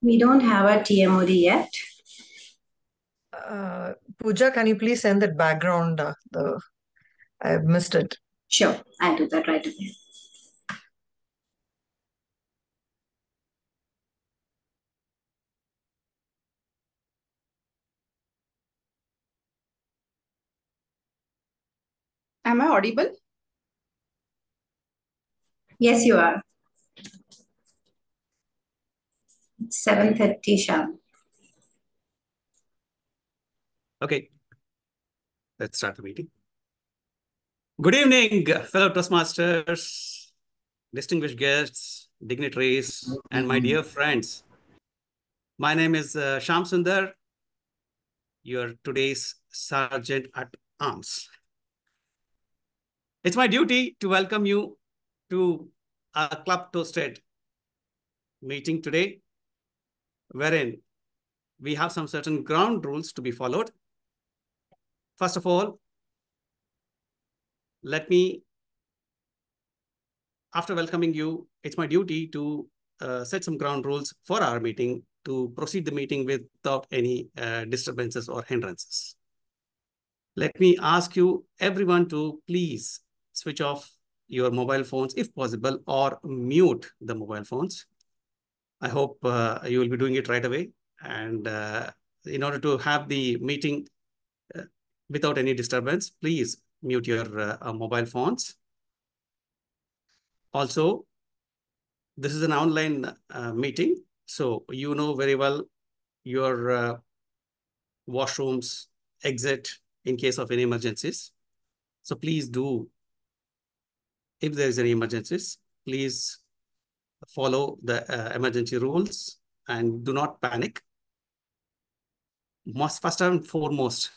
We don't have a TMOD yet. Uh, Pooja, can you please send that background? Uh, the I missed it. Sure, I'll do that right away. Am I audible? Yes, you are. It's 7.30, Sham. Okay, let's start the meeting. Good evening, fellow Toastmasters, distinguished guests, dignitaries, and my dear friends. My name is uh, Sham Sundar, your today's Sergeant at Arms. It's my duty to welcome you to our Club Toasted meeting today, wherein we have some certain ground rules to be followed. First of all, let me, after welcoming you, it's my duty to uh, set some ground rules for our meeting to proceed the meeting without any uh, disturbances or hindrances. Let me ask you, everyone, to please switch off your mobile phones if possible or mute the mobile phones. I hope uh, you will be doing it right away. And uh, in order to have the meeting uh, without any disturbance, please mute your uh, uh, mobile phones. Also, this is an online uh, meeting, so you know very well your washrooms exit in case of any emergencies. So please do if there is any emergencies, please follow the uh, emergency rules and do not panic. Most first and foremost,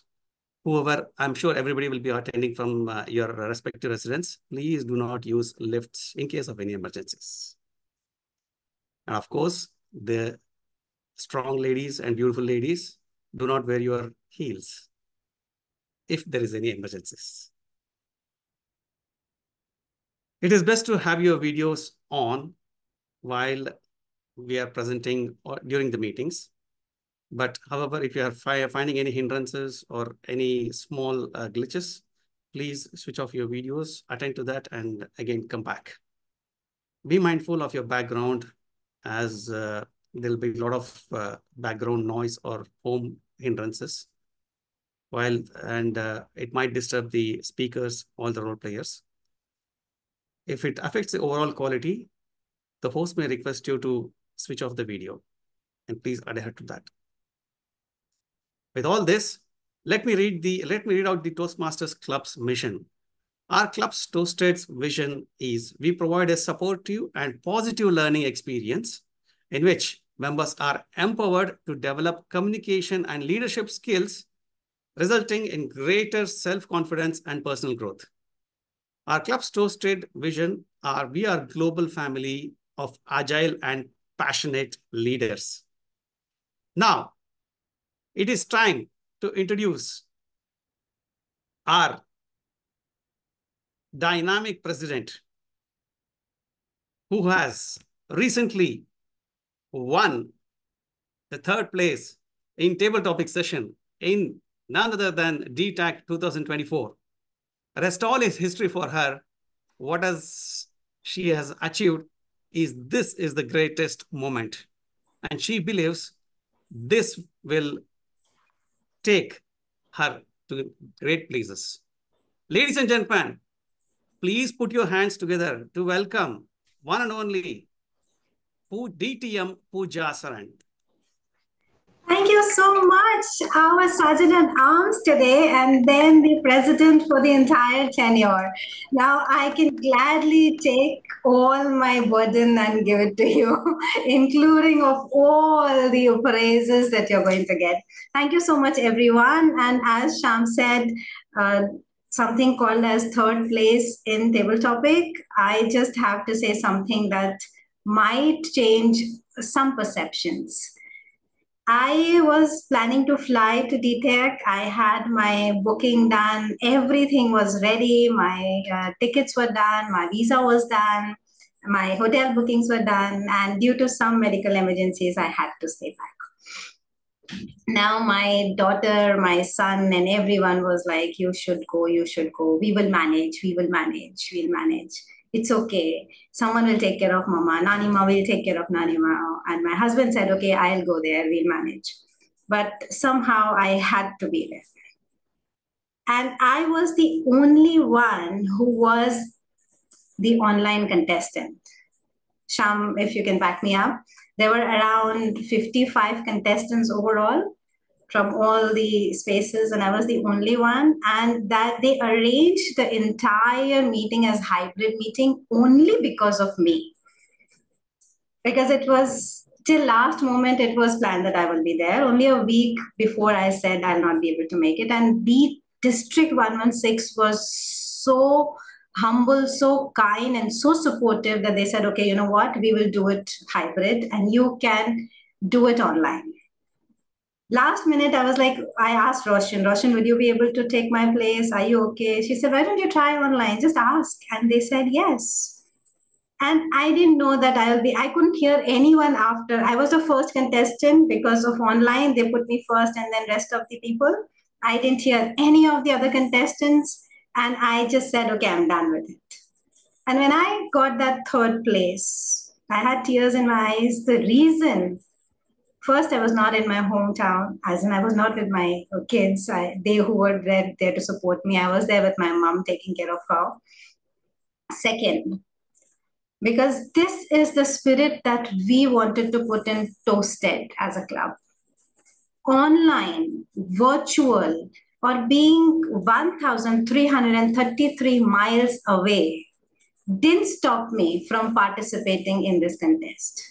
whoever, I'm sure everybody will be attending from uh, your respective residence, please do not use lifts in case of any emergencies. And of course, the strong ladies and beautiful ladies, do not wear your heels if there is any emergencies. It is best to have your videos on while we are presenting or during the meetings. But however, if you are fi finding any hindrances or any small uh, glitches, please switch off your videos, attend to that, and again, come back. Be mindful of your background as uh, there'll be a lot of uh, background noise or home hindrances while and uh, it might disturb the speakers, all the role players. If it affects the overall quality, the host may request you to switch off the video and please adhere to that. With all this, let me read the let me read out the Toastmasters Club's mission. Our club's Toasted's vision is we provide a supportive and positive learning experience in which members are empowered to develop communication and leadership skills, resulting in greater self-confidence and personal growth. Our club's toasted vision are we are global family of agile and passionate leaders. Now, it is time to introduce our dynamic president who has recently won the third place in table topic session in none other than DTAC 2024. Rest all is history for her. What has she has achieved is this is the greatest moment. And she believes this will take her to great places. Ladies and gentlemen, please put your hands together to welcome one and only DTM Pooja Saran. Thank you so much, our Sergeant at Arms today, and then the President for the entire tenure. Now I can gladly take all my burden and give it to you, including of all the praises that you're going to get. Thank you so much, everyone. And as Sham said, uh, something called as third place in table topic, I just have to say something that might change some perceptions I was planning to fly to DTAC. I had my booking done. Everything was ready. My uh, tickets were done. My visa was done. My hotel bookings were done, and due to some medical emergencies, I had to stay back. Now, my daughter, my son, and everyone was like, You should go, you should go. We will manage, we will manage, we'll manage. It's okay. Someone will take care of mama. Nanima will take care of Nanima. And my husband said, Okay, I'll go there, we'll manage. But somehow I had to be there. And I was the only one who was the online contestant. Sham, if you can back me up, there were around 55 contestants overall from all the spaces, and I was the only one. And that they arranged the entire meeting as hybrid meeting only because of me. Because it was till last moment, it was planned that I will be there. Only a week before I said I'll not be able to make it. And the District 116 was so humble, so kind, and so supportive that they said, okay, you know what, we will do it hybrid and you can do it online. Last minute, I was like, I asked Roshan, Roshan, would you be able to take my place? Are you okay? She said, why don't you try online? Just ask. And they said, yes. And I didn't know that I will be, I couldn't hear anyone after. I was the first contestant because of online. They put me first and then rest of the people. I didn't hear any of the other contestants. And I just said, okay, I'm done with it. And when I got that third place, I had tears in my eyes. The reason, first, I was not in my hometown, as in I was not with my uh, kids. I, they who were there, there to support me. I was there with my mom taking care of her. Second, because this is the spirit that we wanted to put in Toasted as a club. Online, virtual, or being 1,333 miles away didn't stop me from participating in this contest,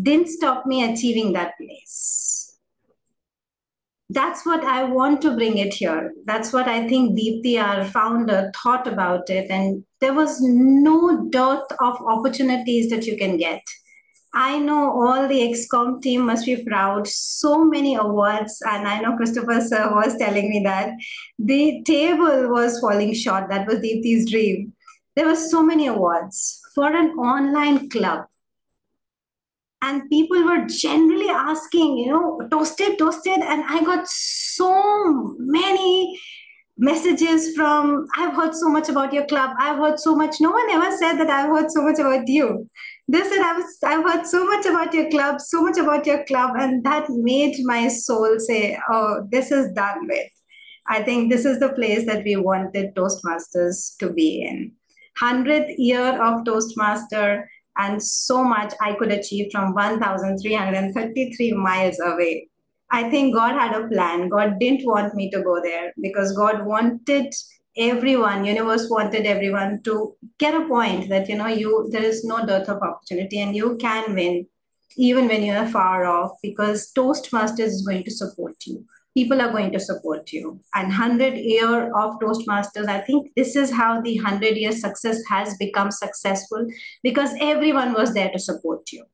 didn't stop me achieving that place. That's what I want to bring it here. That's what I think Deepti, our founder, thought about it. And there was no dearth of opportunities that you can get I know all the ExCom team must be proud. So many awards, and I know Christopher sir was telling me that the table was falling short. That was Deepti's dream. There were so many awards for an online club. And people were generally asking, you know, toasted, toasted. And I got so many messages from, I've heard so much about your club. I've heard so much. No one ever said that I've heard so much about you they said I was I've heard so much about your club, so much about your club, and that made my soul say, "Oh, this is done with." I think this is the place that we wanted Toastmasters to be in. Hundredth year of Toastmaster, and so much I could achieve from 1,333 miles away. I think God had a plan. God didn't want me to go there because God wanted everyone universe wanted everyone to get a point that you know you there is no dearth of opportunity and you can win even when you are far off because toastmasters is going to support you people are going to support you. And 100 year of toastmasters i think this is how the 100 year success has become successful because everyone was there to support you.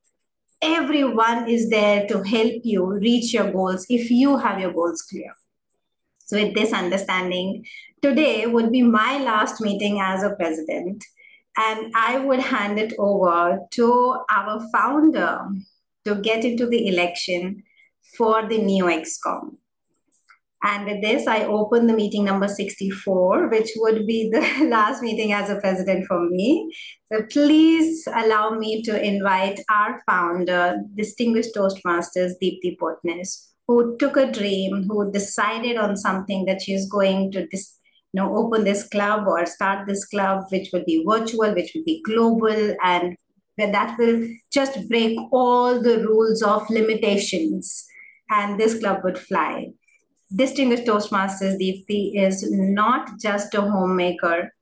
Everyone is there to help you reach your goals if you have your goals clear. So with this understanding today would be my last meeting as a president, and I would hand it over to our founder to get into the election for the new ExCom. And with this, I open the meeting number 64, which would be the last meeting as a president for me. So please allow me to invite our founder, distinguished Toastmasters, Deepti Potnis, who took a dream, who decided on something that she's going to dis- you know, open this club or start this club, which will be virtual, which will be global, and that will just break all the rules of limitations, and this club would fly. Distinguished Toastmasters Deepti is not just a homemaker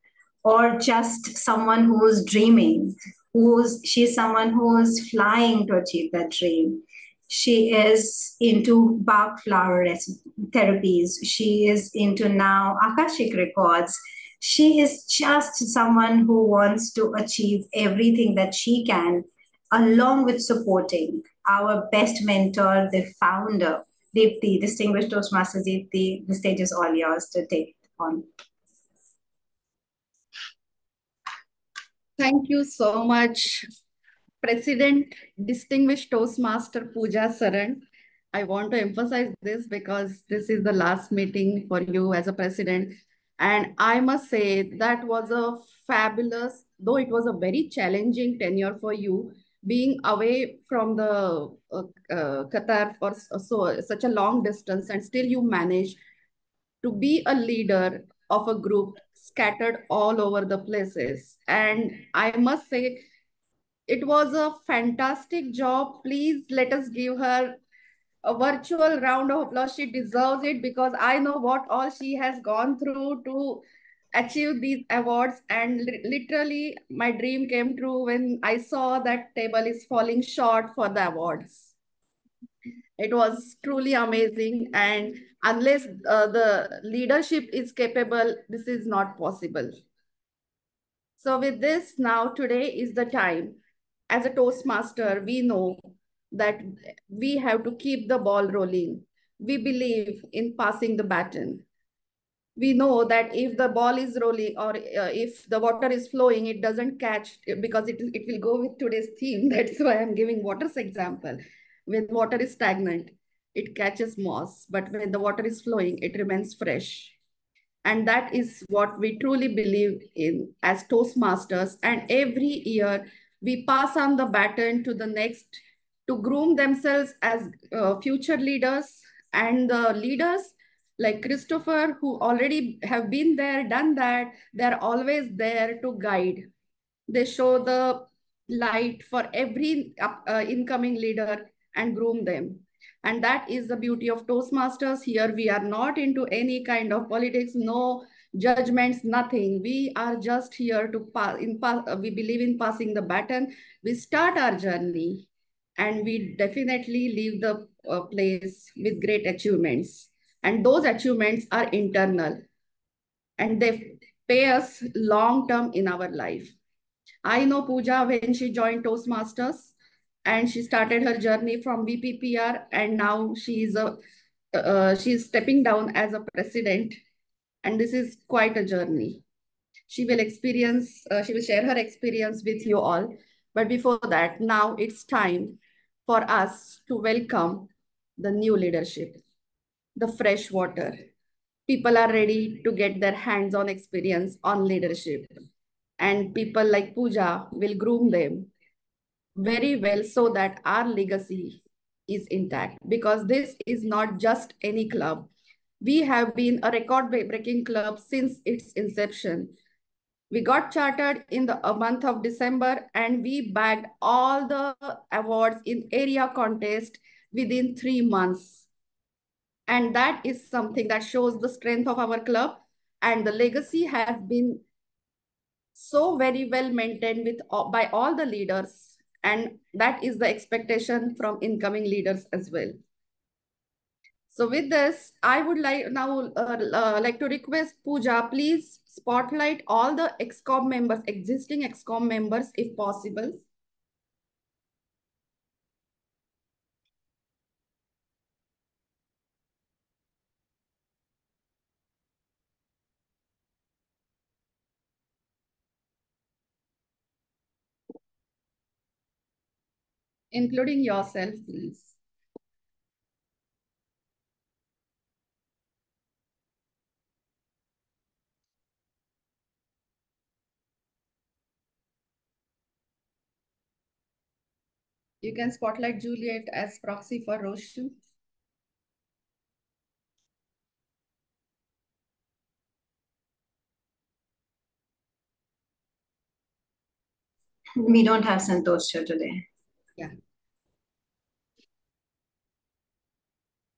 or just someone who's dreaming, who's she's someone who's flying to achieve that dream. She is into Bach flower therapies. She is into now Akashic records. She is just someone who wants to achieve everything that she can, along with supporting our best mentor, the founder, Deepti, distinguished Toastmaster Deepti. The stage is all yours to take on. Thank you so much, President, Distinguished Toastmaster Pooja Saran. I want to emphasize this because this is the last meeting for you as a president. And I must say that was a fabulous, though it was a very challenging tenure for you, being away from the uh, uh, Qatar for so such a long distance, and still you manage to be a leader of a group scattered all over the places. And I must say, it was a fantastic job. Please let us give her a virtual round of applause. She deserves it because I know what all she has gone through to achieve these awards. And li literally, my dream came true when I saw that table is falling short for the awards. It was truly amazing. And unless uh, the leadership is capable, this is not possible. So with this, now today is the time. As a Toastmaster, we know that we have to keep the ball rolling. We believe in passing the baton. We know that if the ball is rolling or uh, if the water is flowing, it doesn't catch because it, it will go with today's theme. That's why I'm giving water's example. When water is stagnant, it catches moss, but when the water is flowing, it remains fresh. And that is what we truly believe in as Toastmasters. And every year we pass on the baton to the next to groom themselves as uh, future leaders and the leaders like Christopher, who already have been there, done that, they're always there to guide. They show the light for every uh, incoming leader and groom them. And that is the beauty of Toastmasters. Here we are not into any kind of politics, no judgments, nothing. We are just here to pass. In pass, we believe in passing the baton. We start our journey, and we definitely leave the uh, place with great achievements. And those achievements are internal, and they pay us long term in our life. I know Pooja when she joined Toastmasters and she started her journey from VPPR and now she's a uh, she's stepping down as a president and this is quite a journey. She will experience, uh, she will share her experience with you all. But before that, now it's time for us to welcome the new leadership, the fresh water. People are ready to get their hands-on experience on leadership. And people like Pooja will groom them very well so that our legacy is intact because this is not just any club. We have been a record-breaking club since its inception. We got chartered in the month of December and we bagged all the awards in area contest within three months. And that is something that shows the strength of our club and the legacy has been so very well maintained with by all the leaders and that is the expectation from incoming leaders as well. So with this, I would like now uh, uh, like to request Pooja, please spotlight all the ExCom members, existing ExCom members, if possible. Including yourself, please. You can spotlight Juliet as proxy for Roshu. We don't have Santosh today. Yeah.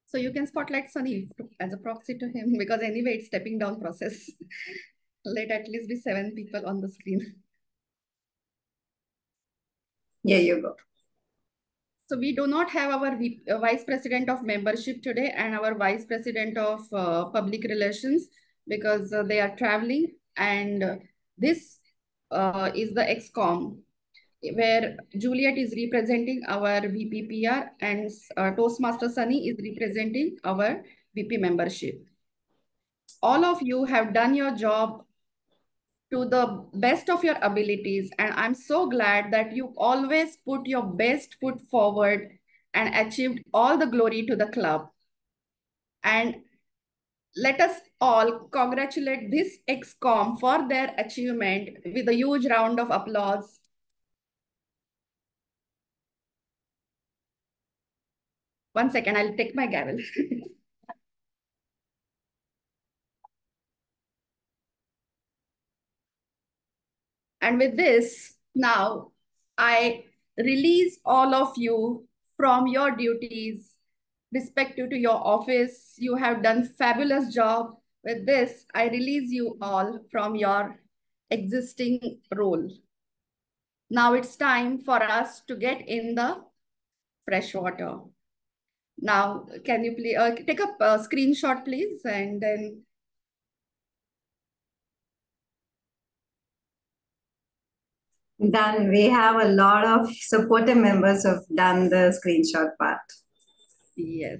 So you can spotlight Sunny as a proxy to him because anyway, it's stepping down process. Let at least be seven people on the screen. Yeah, you go. So we do not have our uh, Vice President of Membership today and our Vice President of uh, Public Relations because uh, they are traveling. And this uh, is the ExCom where Juliet is representing our VPPR and uh, Toastmaster Sunny is representing our VP membership. All of you have done your job to the best of your abilities. And I'm so glad that you always put your best foot forward and achieved all the glory to the club. And let us all congratulate this ExCom for their achievement with a huge round of applause. One second, I'll take my gavel. and with this, now I release all of you from your duties respective to your office. You have done fabulous job. With this, I release you all from your existing role. Now it's time for us to get in the fresh water. Now, can you please uh, take a uh, screenshot, please, and then Done. We have a lot of supportive members who have done the screenshot part. Yes.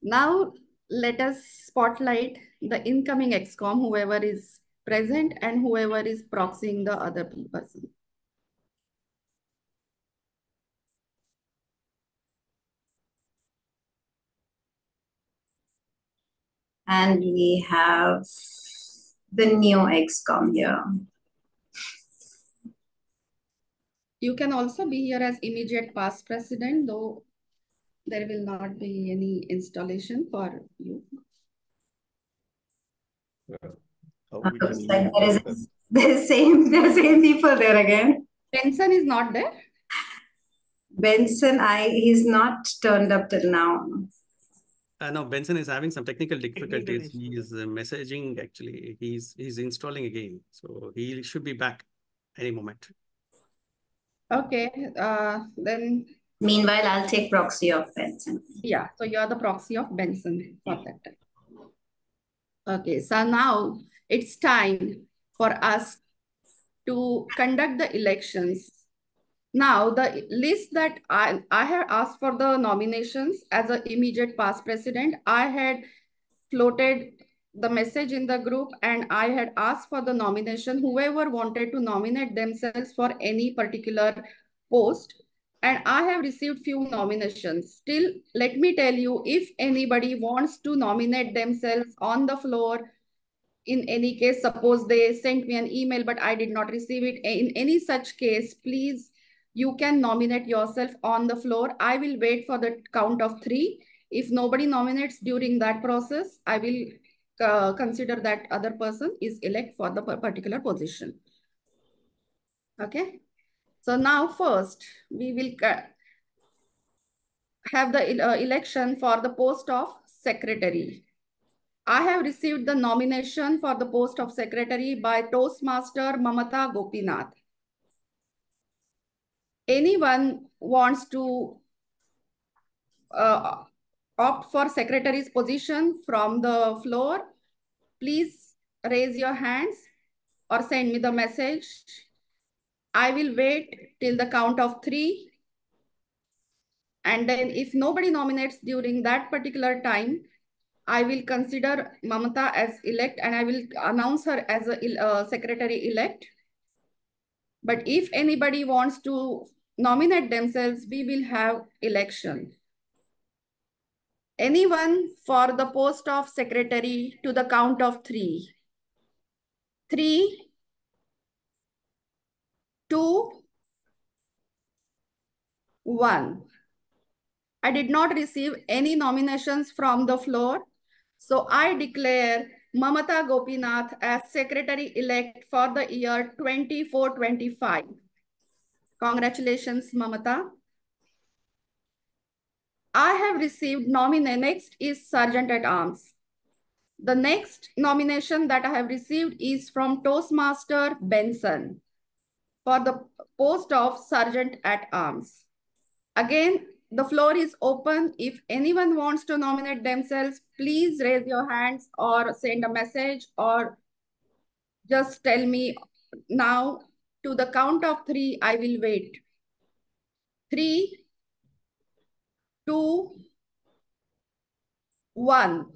Now let us spotlight the incoming ExCom, whoever is present and whoever is proxying the other person. And we have the new ExCom here. You can also be here as immediate past president, though there will not be any installation for you. Looks like there is the same the same people there again. Bensen is not there. Bensen, I he's not turned up till now. Uh, no, Bensen is having some technical difficulties. He is uh, messaging actually. He's he's installing again, so he should be back any moment. Okay, uh, then Meanwhile, I'll take proxy of Bensen. yeah, so you're the proxy of Bensen for that time. Okay, so now it's time for us to conduct the elections. Now, the list that I, I had asked for the nominations as an immediate past president, I had floated the message in the group and I had asked for the nomination, whoever wanted to nominate themselves for any particular post. And I have received few nominations. Still, let me tell you, if anybody wants to nominate themselves on the floor, in any case, suppose they sent me an email, but I did not receive it. In any such case, please, you can nominate yourself on the floor. I will wait for the count of three. If nobody nominates during that process, I will uh, consider that other person is elect for the particular position. Okay. So now first, we will have the uh, election for the post of secretary. I have received the nomination for the post of secretary by Toastmaster Mamata Gopinath. Anyone wants to uh, opt for secretary's position from the floor, please raise your hands or send me the message. I will wait till the count of three. And then if nobody nominates during that particular time, I will consider Mamata as elect and I will announce her as a uh, secretary elect. But if anybody wants to nominate themselves, we will have election. Anyone for the post of secretary to the count of three. Three, two, one. I did not receive any nominations from the floor. So I declare Mamata Gopinath as secretary-elect for the year 24-25. Congratulations, Mamata. I have received nomination. Next is Sergeant at Arms. The next nomination that I have received is from Toastmaster Bensen for the post of Sergeant at Arms. Again, the floor is open. If anyone wants to nominate themselves, please raise your hands or send a message or just tell me now to the count of three, I will wait. Three, two, one.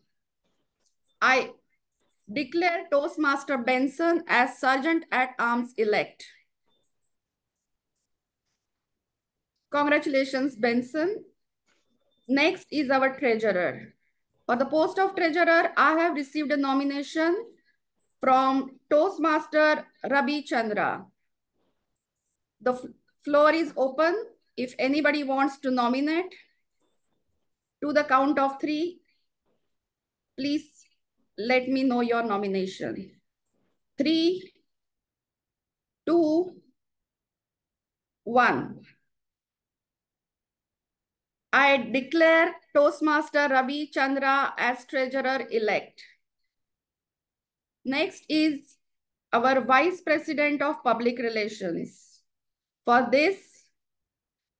I declare Toastmaster Bensen as Sergeant at Arms elect. Congratulations, Bensen. Next is our treasurer. For the post of treasurer, I have received a nomination from Toastmaster Ravi Chandra. The floor is open. If anybody wants to nominate, to the count of three, please let me know your nomination. Three, two, one. I declare Toastmaster Ravi Chandra as treasurer-elect. Next is our Vice President of Public Relations. For this,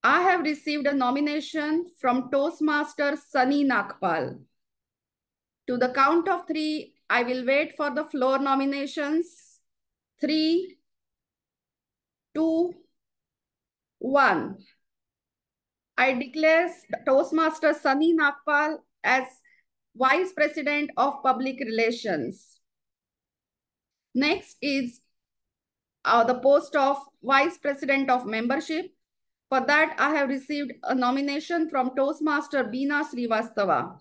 I have received a nomination from Toastmaster Sunny Nagpal. To the count of three, I will wait for the floor nominations. Three, two, one. I declare Toastmaster Sunny Nagpal as Vice President of Public Relations. Next is uh, the post of Vice President of Membership. For that, I have received a nomination from Toastmaster Bina Srivastava.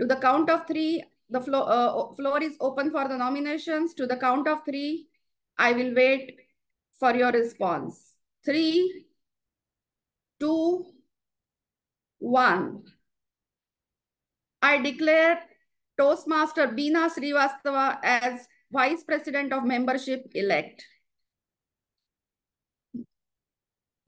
To the count of three, the floor, uh, floor is open for the nominations. To the count of three, I will wait for your response. Three, two, one. I declare Toastmaster Bina Srivastava as Vice President of Membership elect.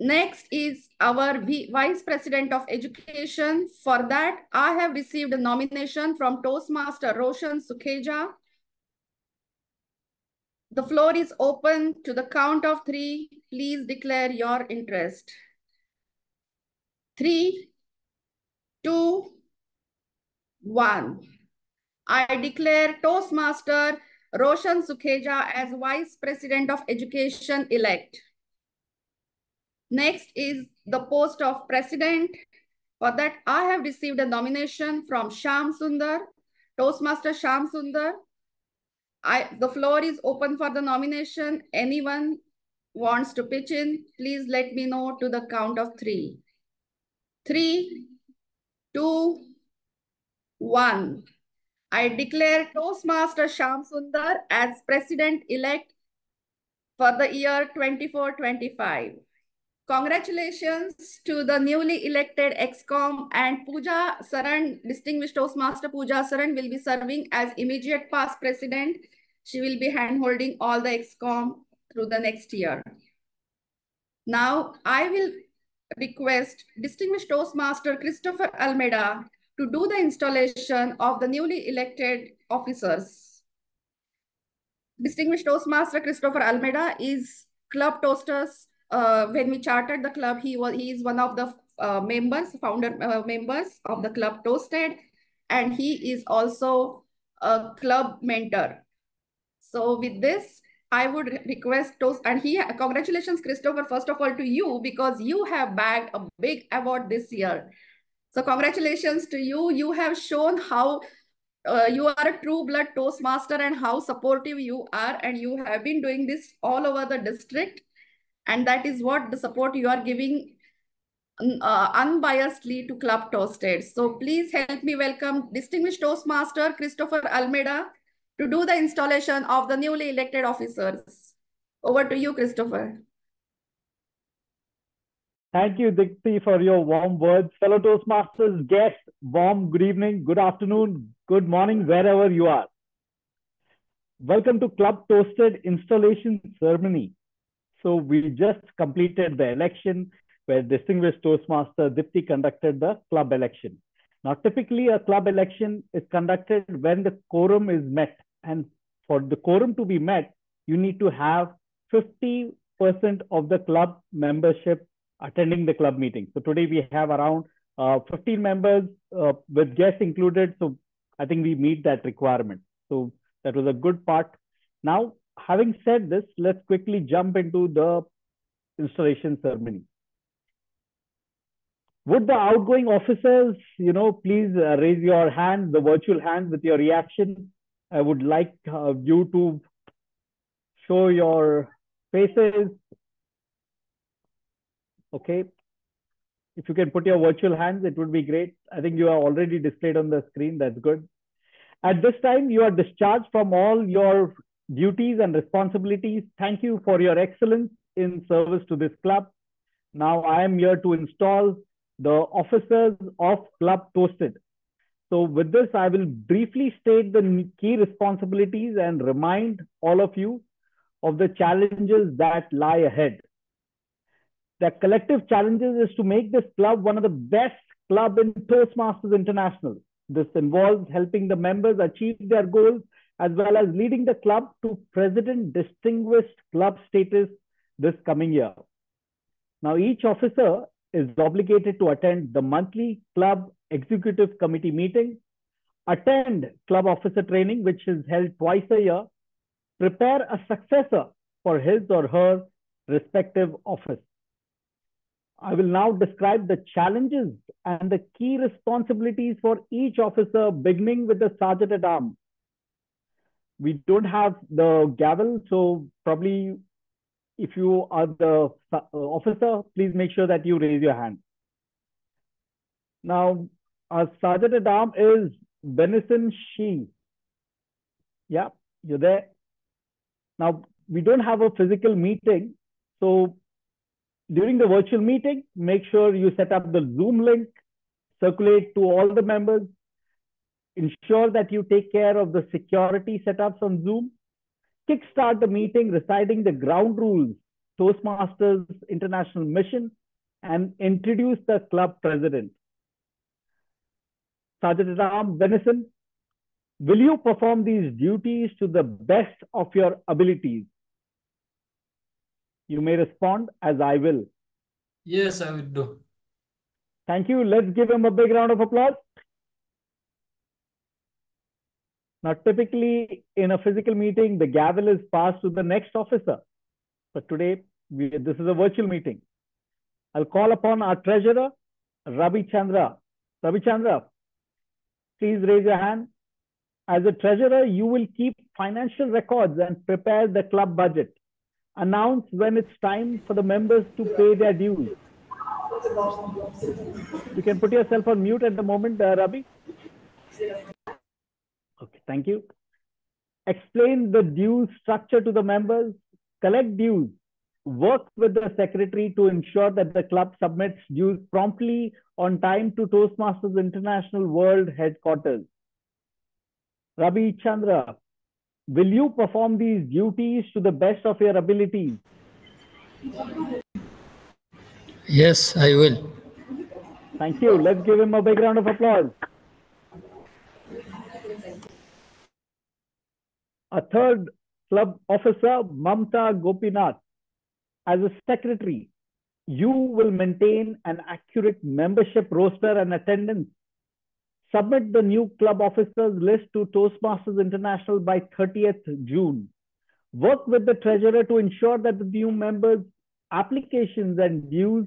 Next is our v Vice President of Education. For that, I have received a nomination from Toastmaster Roshan Sukheja. The floor is open to the count of three. Please declare your interest. Three, two, one. I declare Toastmaster Roshan Sukheja as Vice President of Education elect. Next is the post of President. For that, I have received a nomination from Sham Sundar, Toastmaster Sham Sundar. I, the floor is open for the nomination. Anyone wants to pitch in, please let me know to the count of three. Three, two, one. I declare Toastmaster Sham Sundar as President-elect for the year 24-25. Congratulations to the newly elected ExCom and Pooja Saran, Distinguished Toastmaster Pooja Saran will be serving as immediate past president. She will be handholding all the ExCom through the next year. Now, I will request Distinguished Toastmaster Christopher Almeida to do the installation of the newly elected officers. Distinguished Toastmaster Christopher Almeida is Club Toasters uh, when we chartered the club, he was he is one of the uh, members, founder uh, members of the club Toasted, and he is also a club mentor. So with this, I would request Toast, and he congratulations, Christopher, first of all to you because you have bagged a big award this year. So congratulations to you. You have shown how uh, you are a true blood Toastmaster and how supportive you are, and you have been doing this all over the district and that is what the support you are giving uh, unbiasedly to Club Toasted. So please help me welcome Distinguished Toastmaster Christopher Almeida to do the installation of the newly elected officers. Over to you, Christopher. Thank you, Deepti, for your warm words. Fellow Toastmasters, guests, warm good evening, good afternoon, good morning, wherever you are. Welcome to Club Toasted installation ceremony. So we just completed the election where distinguished Toastmaster Deepti conducted the club election. Now, typically a club election is conducted when the quorum is met. And for the quorum to be met, you need to have 50% of the club membership attending the club meeting. So today we have around uh, 15 members uh, with guests included. So I think we meet that requirement. So that was a good part. Now, having said this, let's quickly jump into the installation ceremony. Would the outgoing officers, you know, please uh, raise your hand, the virtual hand with your reaction. I would like uh, you to show your faces. Okay. If you can put your virtual hands, it would be great. I think you are already displayed on the screen. That's good. At this time, you are discharged from all your duties and responsibilities. Thank you for your excellence in service to this club. Now I am here to install the officers of Club Toasted. So with this, I will briefly state the key responsibilities and remind all of you of the challenges that lie ahead. The collective challenges is to make this club one of the best club in Toastmasters International. This involves helping the members achieve their goals as well as leading the club to President Distinguished Club status this coming year. Now, each officer is obligated to attend the monthly club executive committee meeting, attend club officer training, which is held twice a year, prepare a successor for his or her respective office. I will now describe the challenges and the key responsibilities for each officer, beginning with the Sergeant at Arms. We don't have the gavel, so probably if you are the uh, officer, please make sure that you raise your hand. Now, our Sergeant at Arms is Bensen Shei. Yeah, you're there. Now, we don't have a physical meeting. So during the virtual meeting, make sure you set up the Zoom link, circulate to all the members, ensure that you take care of the security setups on Zoom, kickstart the meeting reciting the ground rules, Toastmasters International Mission, and introduce the club president. Sergeant Ram Bensen, will you perform these duties to the best of your abilities? You may respond as I will. Yes, I will do. Thank you. Let's give him a big round of applause. Now, typically in a physical meeting, the gavel is passed to the next officer. But today, we, this is a virtual meeting. I'll call upon our treasurer, Ravi Chandra. Ravi Chandra, please raise your hand. As a treasurer, you will keep financial records and prepare the club budget. Announce when it's time for the members to pay their dues. You can put yourself on mute at the moment, uh, Ravi. Okay, thank you. Explain the dues structure to the members. Collect dues. Work with the secretary to ensure that the club submits dues promptly on time to Toastmasters International World Headquarters. Ravi Chandra, will you perform these duties to the best of your ability? Yes, I will. Thank you. Let's give him a big round of applause. A third club officer, Mamta Gopinath, as a secretary, you will maintain an accurate membership roster and attendance. Submit the new club officers list to Toastmasters International by 30th June. Work with the treasurer to ensure that the new members' applications and dues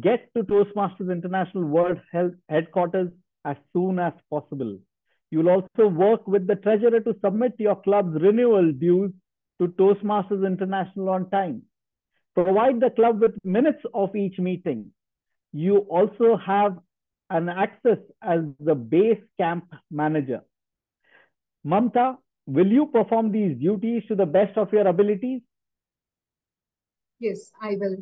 get to Toastmasters International World Health Headquarters as soon as possible. You'll also work with the treasurer to submit your club's renewal dues to Toastmasters International on time. Provide the club with minutes of each meeting. You also have an access as the base camp manager. Mamta, will you perform these duties to the best of your abilities? Yes, I will.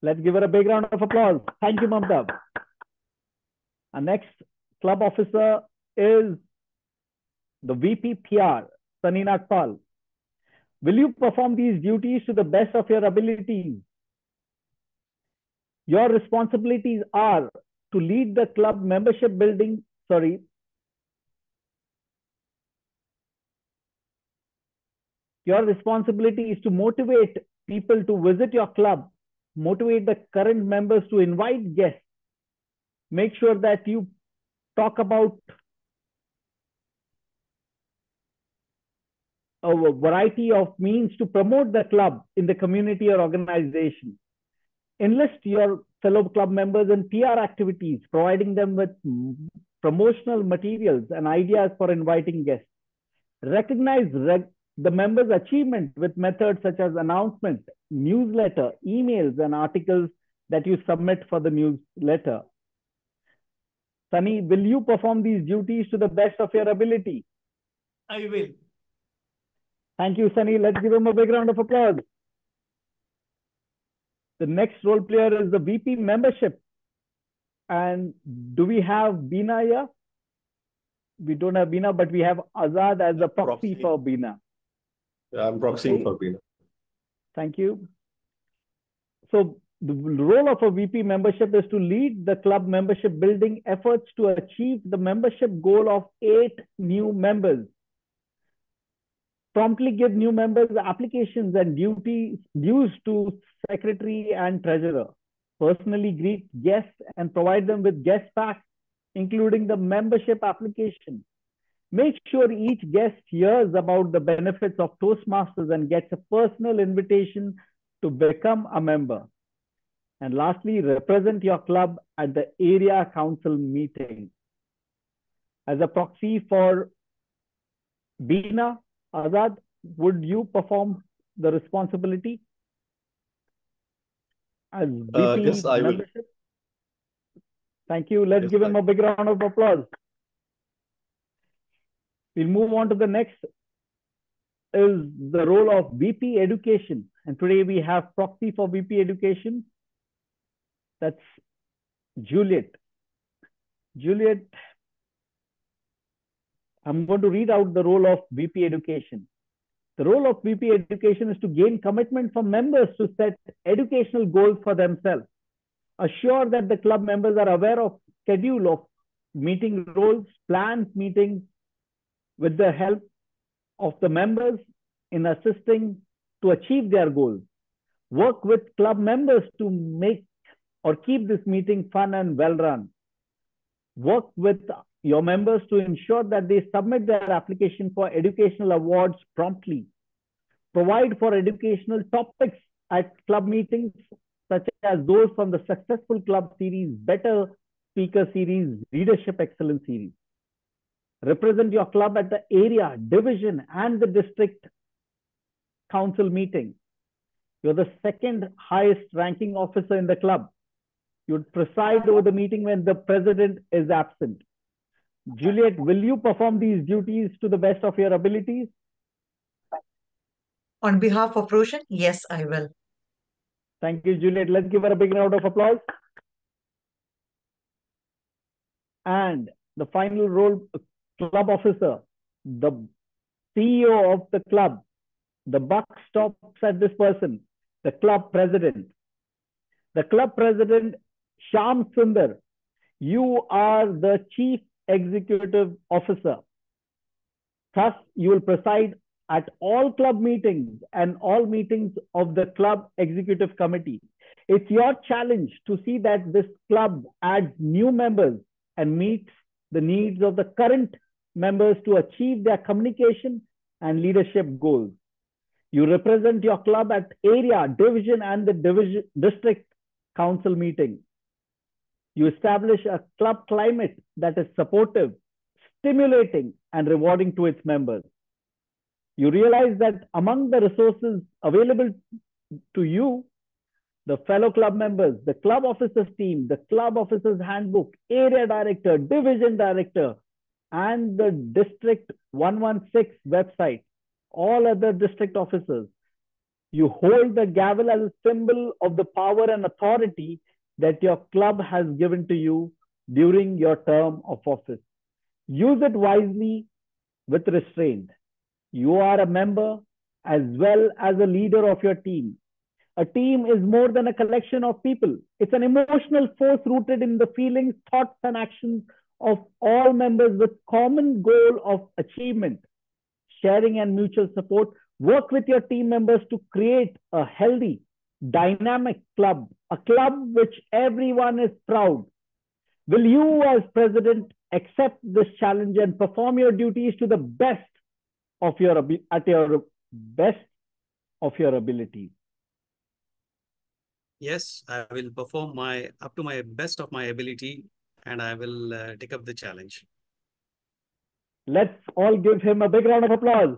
Let's give her a big round of applause. Thank you, Mamta. Our next club officer is the VP PR, Sunny Nagpal. Will you perform these duties to the best of your abilities? Your responsibilities are to lead the club membership building, sorry, your responsibility is to motivate people to visit your club, motivate the current members to invite guests, make sure that you talk about Uh, a variety of means to promote the club in the community or organization. Enlist your fellow club members in PR activities, providing them with promotional materials and ideas for inviting guests. Recognize reg the members' achievement with methods such as announcements, newsletter, emails, and articles that you submit for the newsletter. Sunny, will you perform these duties to the best of your ability? I will. Thank you, Sunny. Let's give him a big round of applause. The next role player is the VP membership. And do we have Bina here? We don't have Bina, but we have Azad as a proxy, Proxy. for Bina. I'm proxying Okay. for Bina. Thank you. So the role of a VP membership is to lead the club membership building efforts to achieve the membership goal of eight new members. Promptly give new members applications and duties dues to secretary and treasurer. Personally greet guests and provide them with guest packs, including the membership application. Make sure each guest hears about the benefits of Toastmasters and gets a personal invitation to become a member. And lastly, represent your club at the area council meeting. As a proxy for Bina, Azad, would you perform the responsibility? As Uh, VP yes, I will. membership? Thank you. Let's Yes, give him I- a big round of applause. We'll move on to the next is the role of VP education. And today we have proxy for VP education. That's Juliet. Juliet, I'm going to read out the role of VP education. The role of VP education is to gain commitment from members to set educational goals for themselves. Assure that the club members are aware of schedule of meeting roles, plans, meetings with the help of the members in assisting to achieve their goals. Work with club members to make or keep this meeting fun and well run. Work with your members to ensure that they submit their application for educational awards promptly. Provide for educational topics at club meetings, such as those from the successful club series, better speaker series, leadership excellence series. Represent your club at the area, division, and the district council meeting. You're the second highest ranking officer in the club. You'd preside over the meeting when the president is absent. Juliet, will you perform these duties to the best of your abilities? On behalf of Roshan, yes, I will. Thank you, Juliet. Let's give her a big round of applause. And the final role, club officer, the CEO of the club. The buck stops at this person, the club president. The club president, Sham Sundar, you are the chief executive officer. Thus, you will preside at all club meetings and all meetings of the club executive committee. It's your challenge to see that this club adds new members and meets the needs of the current members to achieve their communication and leadership goals. You represent your club at area, division, and the division district council meeting. You establish a club climate that is supportive, stimulating, and rewarding to its members. You realize that among the resources available to you, the fellow club members, the club officers team, the club officers handbook, area director, division director, and the district 116 website, all other district officers. You hold the gavel as a symbol of the power and authority that your club has given to you during your term of office. Use it wisely with restraint. You are a member as well as a leader of your team. A team is more than a collection of people. It's an emotional force rooted in the feelings, thoughts, and actions of all members with common goal of achievement, sharing and mutual support. Work with your team members to create a healthy, dynamic club, a club which everyone is proud. Will you, as president, accept this challenge and perform your duties to the best of your at your best of your ability? Yes, I will perform my up to my best of my ability and I will uh, take up the challenge. Let's all give him a big round of applause.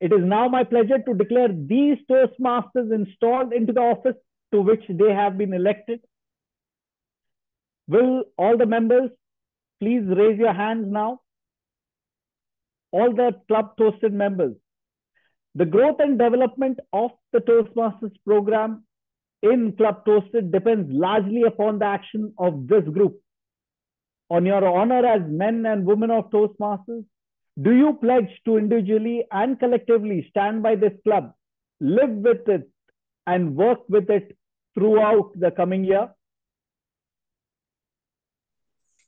It is now my pleasure to declare these Toastmasters installed into the office to which they have been elected. Will all the members please raise your hands now? All the club toasted members. The growth and development of the Toastmasters program in Club ToastEd depends largely upon the action of this group. On your honor as men and women of Toastmasters, do you pledge to individually and collectively stand by this club, live with it, and work with it throughout the coming year?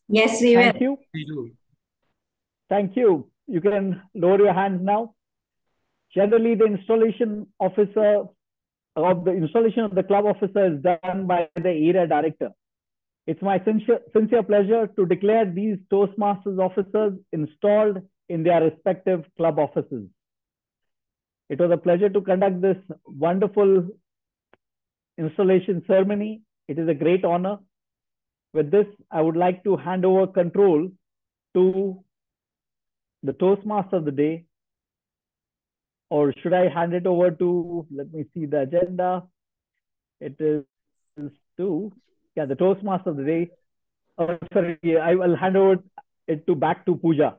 Yes, we will. Thank you. We do. Thank you. You can lower your hands now. Generally, the installation officer of the installation of the club officer is done by the area director. It's my sincere, sincere pleasure to declare these Toastmasters officers installed in their respective club offices. It was a pleasure to conduct this wonderful installation ceremony. It is a great honor. With this, I would like to hand over control to the Toastmaster of the day. Or should I hand it over to, let me see the agenda. It is to, yeah, the Toastmaster of the day. Oh, sorry, I will hand over it to back to Pooja.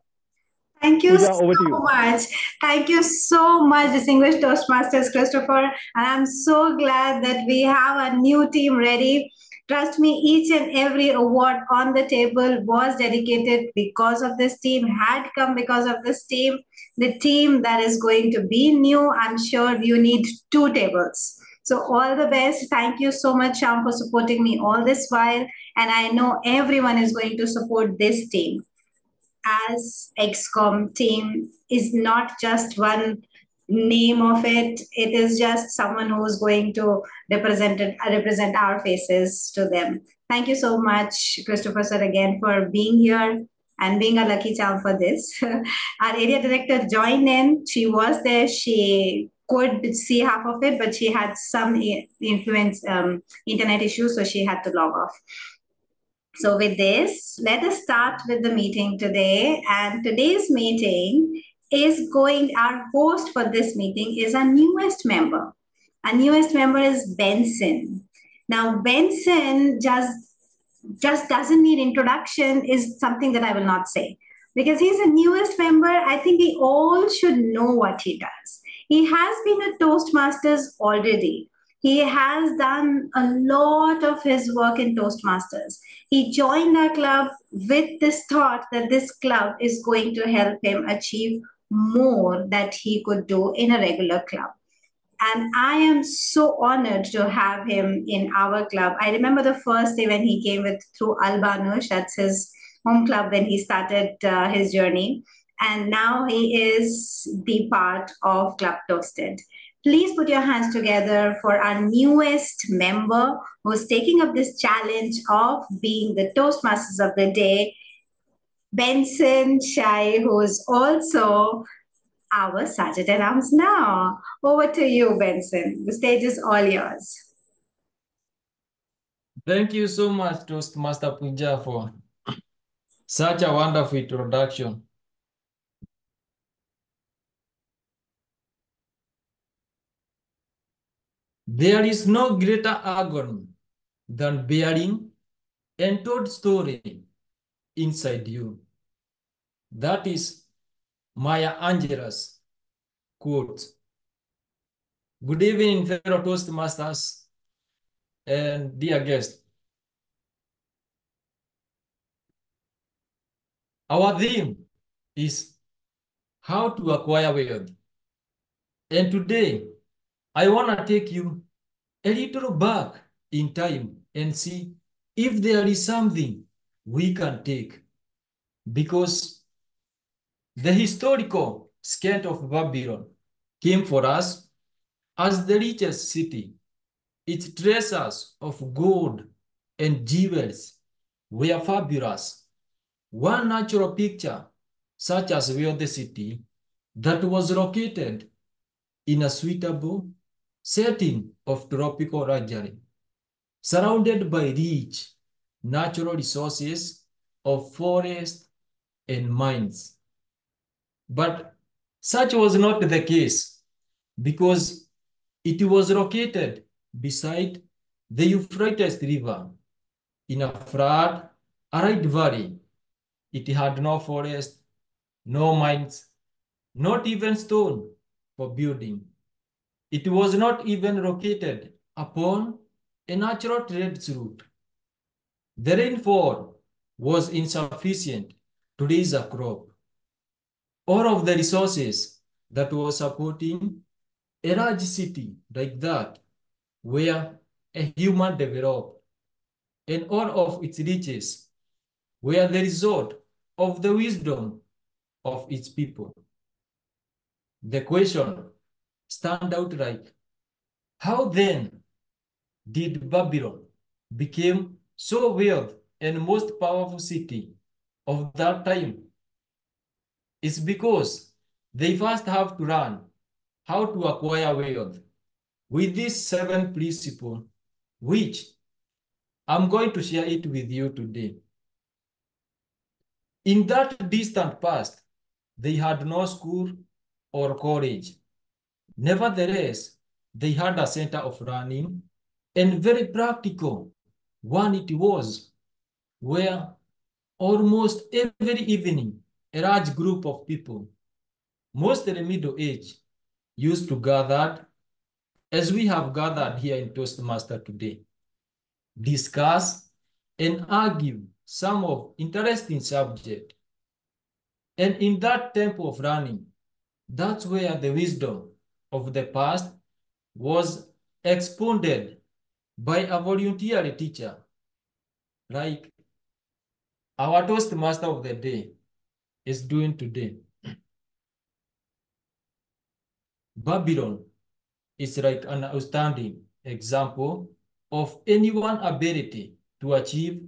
Thank you Pooja, so you. much. Thank you so much, distinguished Toastmasters Christopher. And I'm so glad that we have a new team ready. Trust me, each and every award on the table was dedicated because of this team, had come because of this team. The team that is going to be new, I'm sure you need two tables. So, all the best. Thank you so much, Sham, for supporting me all this while. And I know everyone is going to support this team as ExCom team is not just one name of it. It is just someone who's going to represent it, represent our faces to them. Thank you so much, Christopher sir, again for being here and being a lucky charm for this. our area director joined in. She was there. She could see half of it, but she had some influence, um, internet issues, so she had to log off. So with this, let us start with the meeting today. And today's meeting is going, our host for this meeting is our newest member. Our newest member is Bensen. Now, Bensen just, just doesn't need introduction is something that I will not say. Because he's the newest member, I think we all should know what he does. He has been a Toastmasters already. He has done a lot of his work in Toastmasters. He joined our club with this thought that this club is going to help him achieve more that he could do in a regular club. And I am so honored to have him in our club. I remember the first day when he came with through Albanush, that's his home club when he started uh, his journey. And now he is the part of Club ToastEd. Please put your hands together for our newest member who's taking up this challenge of being the Toastmasters of the day, Bensen Shei, who's also our Sergeant at Arms now. Over to you, Bensen. The stage is all yours. Thank you so much, Toastmaster Puja, for such a wonderful introduction. There is no greater agony than bearing untold story inside you. That is Maya Angelou's quote. Good evening, fellow Toastmasters and dear guests. Our theme is how to acquire wealth. And today, I want to take you a little back in time and see if there is something we can take. Because the historical scent of Babylon came for us as the richest city. Its treasures of gold and jewels were fabulous. One natural picture, such as wealthy city, that was located in a suitable setting of tropical luxury, surrounded by rich natural resources of forest and mines. But such was not the case because it was located beside the Euphrates River in a flat, arid valley. It had no forest, no mines, not even stone for building. It was not even located upon a natural trade route. The rainfall was insufficient to raise a crop. All of the resources that were supporting a large city like that were a human developed, and all of its riches were the result of the wisdom of its people. The question stand out like, how then did Babylon become so wealth and most powerful city of that time? It's because they first have to learn how to acquire wealth with these seven principles, which I'm going to share it with you today. In that distant past, they had no school or college. Nevertheless, they had a center of learning and very practical one it was, where almost every evening a large group of people, mostly middle age, used to gather as we have gathered here in Toastmaster today, discuss and argue some of interesting subject. And in that temple of learning, that's where the wisdom of the past was expounded by a voluntary teacher, like our Toastmaster of the day is doing today. Babylon is like an outstanding example of anyone's ability to achieve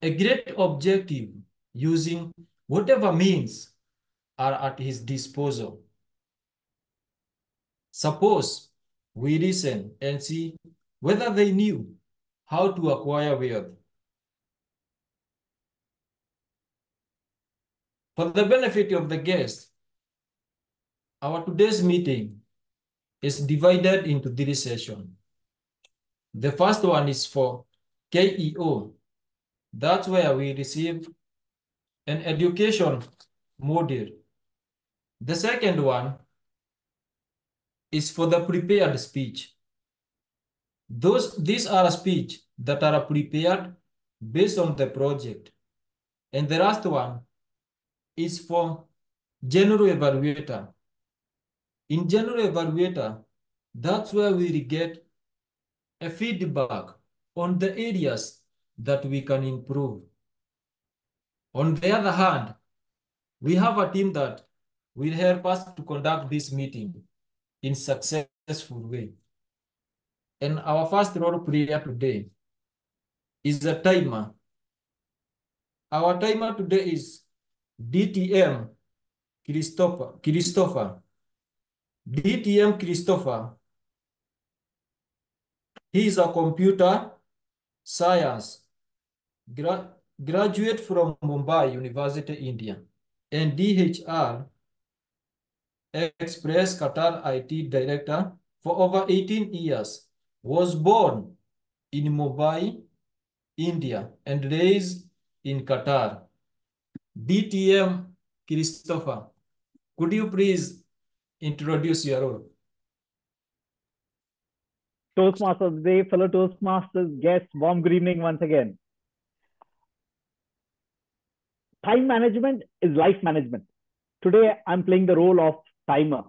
a great objective using whatever means are at his disposal. Suppose we listen and see whether they knew how to acquire wealth. For the benefit of the guests, our today's meeting is divided into three sessions. The first one is for KEO. That's where we receive an education module. The second one is for the prepared speech. Those, these are speech that are prepared based on the project. And the last one is for general evaluator. In general evaluator, that's where we get a feedback on the areas that we can improve. On the other hand, we have a team that will help us to conduct this meeting in successful way. And our first role player today is a timer. Our timer today is DTM Christopher. Christopher. DTM Christopher. He is a computer science gra graduate from Mumbai University, India, and DHL Express Qatar IT director for over 18 years. Was born in Mumbai, India, and raised in Qatar. DTM Christopher, could you please introduce your role? Toastmasters Day, fellow Toastmasters, guests, warm good evening once again. Time management is life management. Today, I'm playing the role of timer.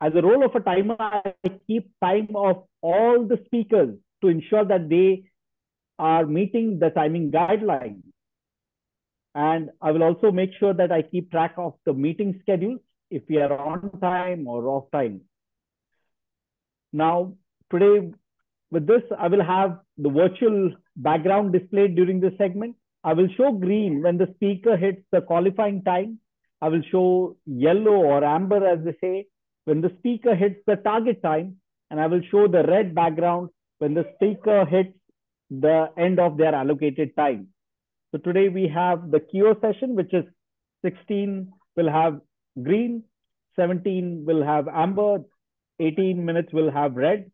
As a role of a timer, I keep time of all the speakers to ensure that they are meeting the timing guidelines. And I will also make sure that I keep track of the meeting schedules if we are on time or off time. Now, today with this, I will have the virtual background displayed during this segment. I will show green when the speaker hits the qualifying time. I will show yellow or amber as they say when the speaker hits the target time. And I will show the red background when the speaker hits the end of their allocated time. So today we have the KEO session, which is 16 will have green, 17 will have amber, 18 minutes will have red.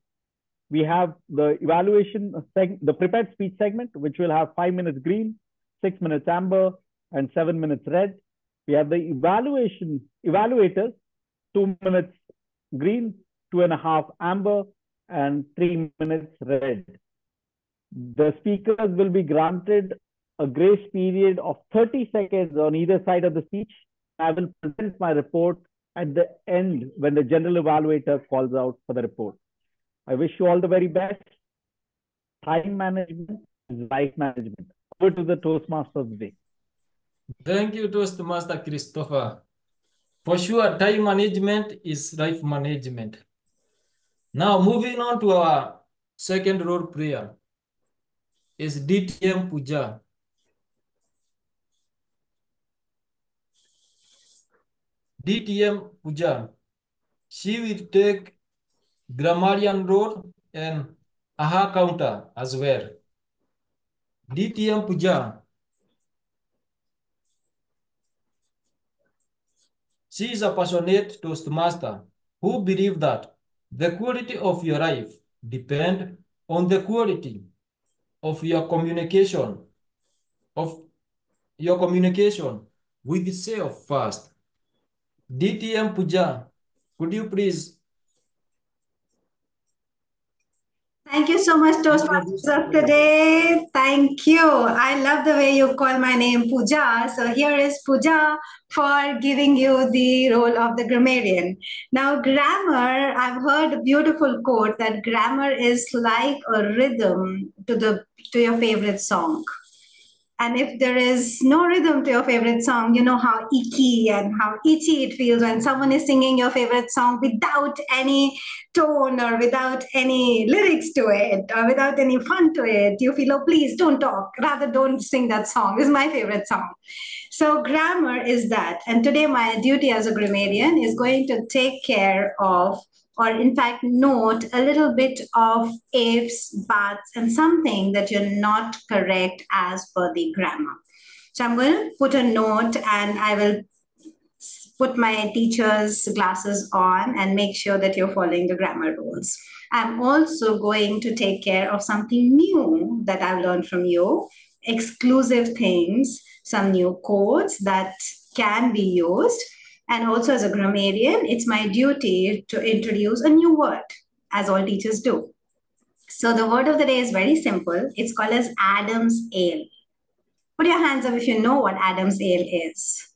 We have the evaluation, the prepared speech segment, which will have five minutes green, six minutes amber, and seven minutes red. We have the evaluation, evaluators, two minutes green, two and a half amber, and three minutes red. The speakers will be granted a grace period of 30 seconds on either side of the speech. I will present my report at the end when the general evaluator calls out for the report. I wish you all the very best. Time management is life management. Over to the Toastmasters Day. Thank you, Toastmaster Christopher. For sure, time management is life management. Now, moving on to our second role player is DTM Puja. DTM Puja. She will take grammarian role and AHA counter as well. DTM Puja. She is a passionate Toastmaster who believes that the quality of your life depends on the quality of your communication, of your communication with self first. DTM Puja, could you please Thank you so much, Toastmasters of today. Thank you. I love the way you call my name Puja. So here is Puja for giving you the role of the grammarian. Now, grammar, I've heard a beautiful quote that grammar is like a rhythm to the to your favorite song. And if there is no rhythm to your favorite song, you know how icky and how itchy it feels when someone is singing your favorite song without any tone or without any lyrics to it or without any fun to it. You feel, oh, please don't talk. Rather, don't sing that song. It's my favorite song. So, grammar is that. And today, my duty as a grammarian is going to take care of or in fact note a little bit of ifs, buts, and something that you're not correct as per the grammar. So I'm going to put a note and I will put my teacher's glasses on and make sure that you're following the grammar rules. I'm also going to take care of something new that I've learned from you, exclusive things, some new codes that can be used and also as a grammarian, it's my duty to introduce a new word, as all teachers do. So the word of the day is very simple. It's called as Adam's ale. Put your hands up if you know what Adam's ale is.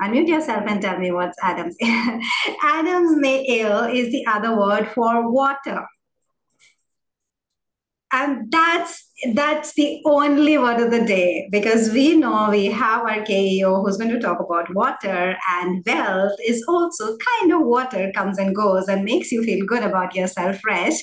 Unmute yourself and tell me what's Adam's ale. Adam's ale is the other word for water and that's that's the only word of the day because we know we have our KEO who's going to talk about water and wealth is also kind of water comes and goes and makes you feel good about yourself fresh.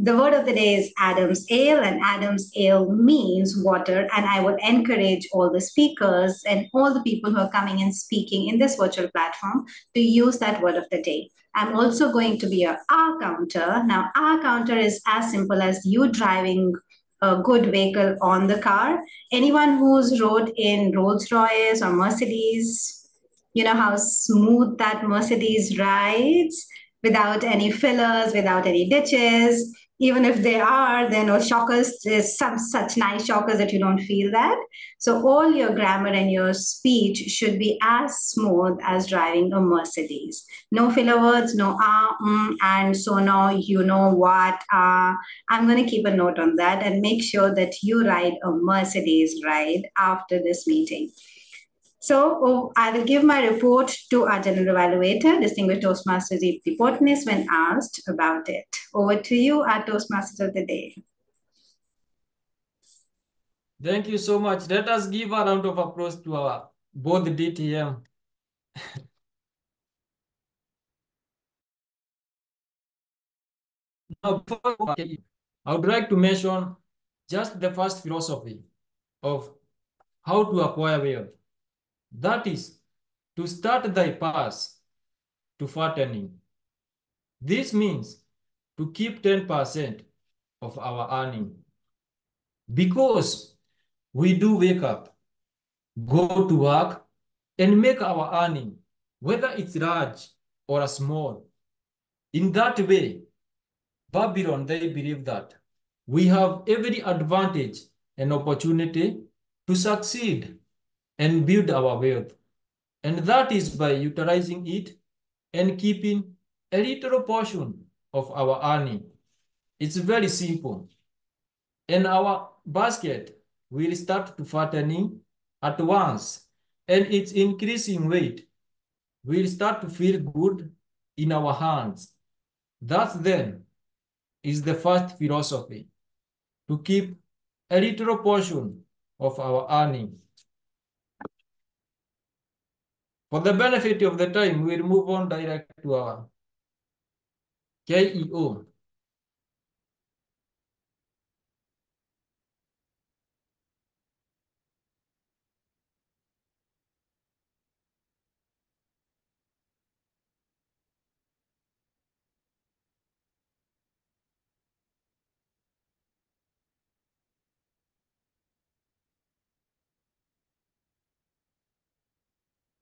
The word of the day is Adam's Ale, and Adam's Ale means water. And I would encourage all the speakers and all the people who are coming and speaking in this virtual platform to use that word of the day. I'm also going to be a R counter. Now, R counter is as simple as you driving a good vehicle on the car. Anyone who's rode in Rolls Royce or Mercedes, you know how smooth that Mercedes rides without any fillers, without any ditches even if they are, are no shockers. There's some such nice shockers that you don't feel that. So all your grammar and your speech should be as smooth as driving a Mercedes. No filler words, no ah, mm, and so now you know what. Uh, I'm going to keep a note on that and make sure that you ride a Mercedes ride after this meeting. So oh, I will give my report to our general evaluator, distinguished Toastmaster Deepti Potnis, when asked about it. Over to you, our Toastmaster of the day. Thank you so much. Let us give a round of applause to our both DTM. now, I would like to mention just the first philosophy of how to acquire wealth. That is to start thy path to fattening. This means to keep 10% of our earning. Because we do wake up, go to work, and make our earning, whether it's large or small. In that way, Babylon, they believe that we have every advantage and opportunity to succeed and build our wealth. And that is by utilizing it and keeping a little portion of our earning. It's very simple. And our basket will start to fattening at once and its increasing weight will start to feel good in our hands. That then is the first philosophy to keep a little portion of our earning. For the benefit of the time, we'll move on direct to our KEO.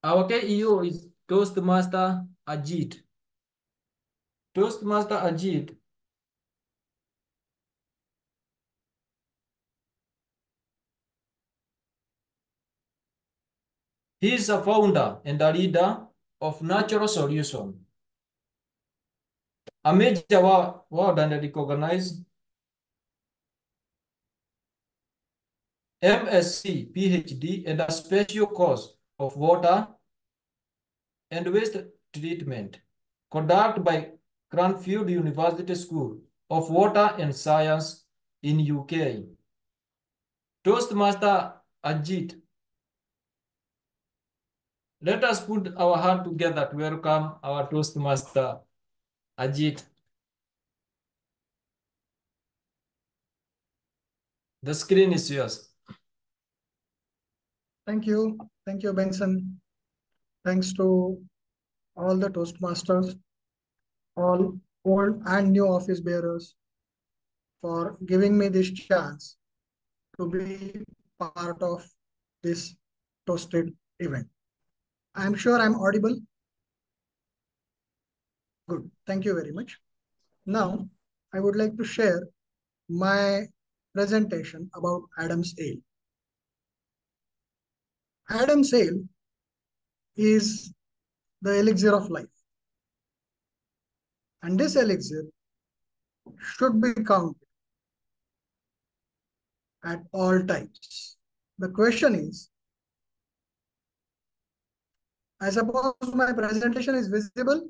Our KEO is Toastmaster Ajit. Toastmaster Ajit He is a founder and a leader of Natural Solution, a major world and recognized MSc, PhD, and a special course of water and waste treatment conducted by Cranfield University School of Water and Science in UK. Toastmaster Ajit, let us put our hand together to welcome our Toastmaster Ajit. The screen is yours. Thank you. Thank you, Bensen. Thanks to all the Toastmasters, all old and new office bearers for giving me this chance to be part of this toasted event. I'm sure I'm audible. Good. Thank you very much. Now, I would like to share my presentation about Adam's Ale. Adam's Ale is the elixir of life. And this elixir should be counted at all times. The question is, I suppose my presentation is visible.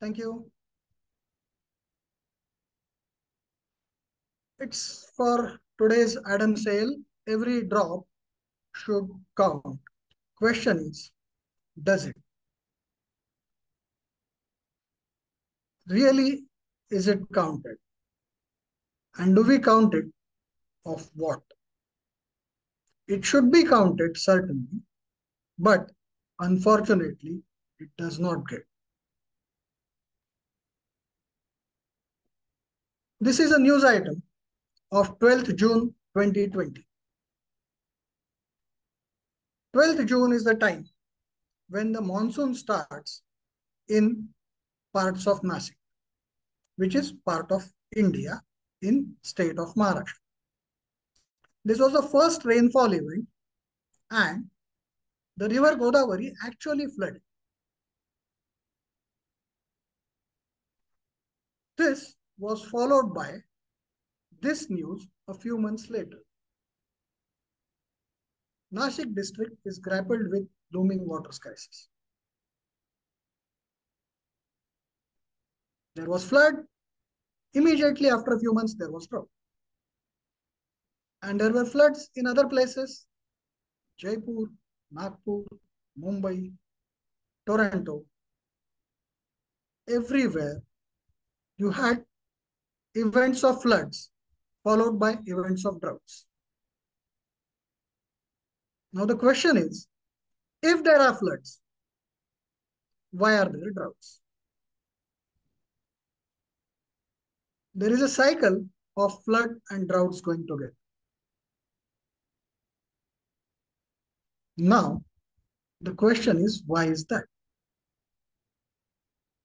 Thank you. It's for today's Adam's Ale. Every drop should count. Question is, does it? Really, is it counted? And do we count it of what? It should be counted, certainly, but unfortunately, it does not get. This is a news item of 12th June 2020. 12th June is the time when the monsoon starts in parts of Nasik, which is part of India in state of Maharashtra. This was the first rainfall event and the river Godavari actually flooded. This was followed by this news a few months later. Nashik district is grappled with looming water crisis. There was flood. Immediately after a few months, there was drought. And there were floods in other places, Jaipur, Nagpur, Mumbai, Toronto. Everywhere, you had events of floods followed by events of droughts. Now the question is, if there are floods, why are there droughts? There is a cycle of flood and droughts going together. Now, The question is, why is that?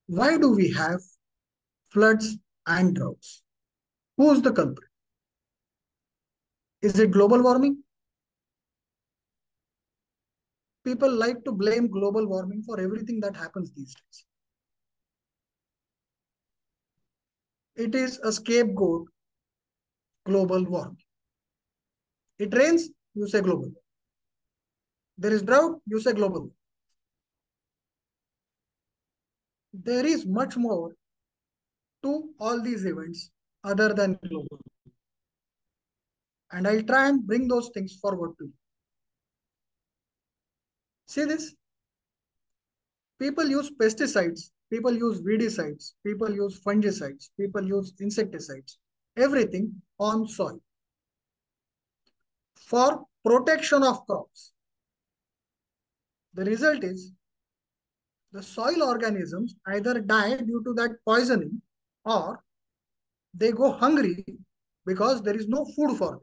Why do we have floods and droughts? Who's the culprit? Is it global warming? People like to blame global warming for everything that happens these days. It is a scapegoat, global warming. It rains, you say global. There is drought, you say global. There is much more to all these events other than global. And I'll try and bring those things forward to you. See this? People use pesticides, people use weedicides, people use fungicides, people use insecticides, everything on soil for protection of crops. The result is the soil organisms either die due to that poisoning or they go hungry because there is no food for them.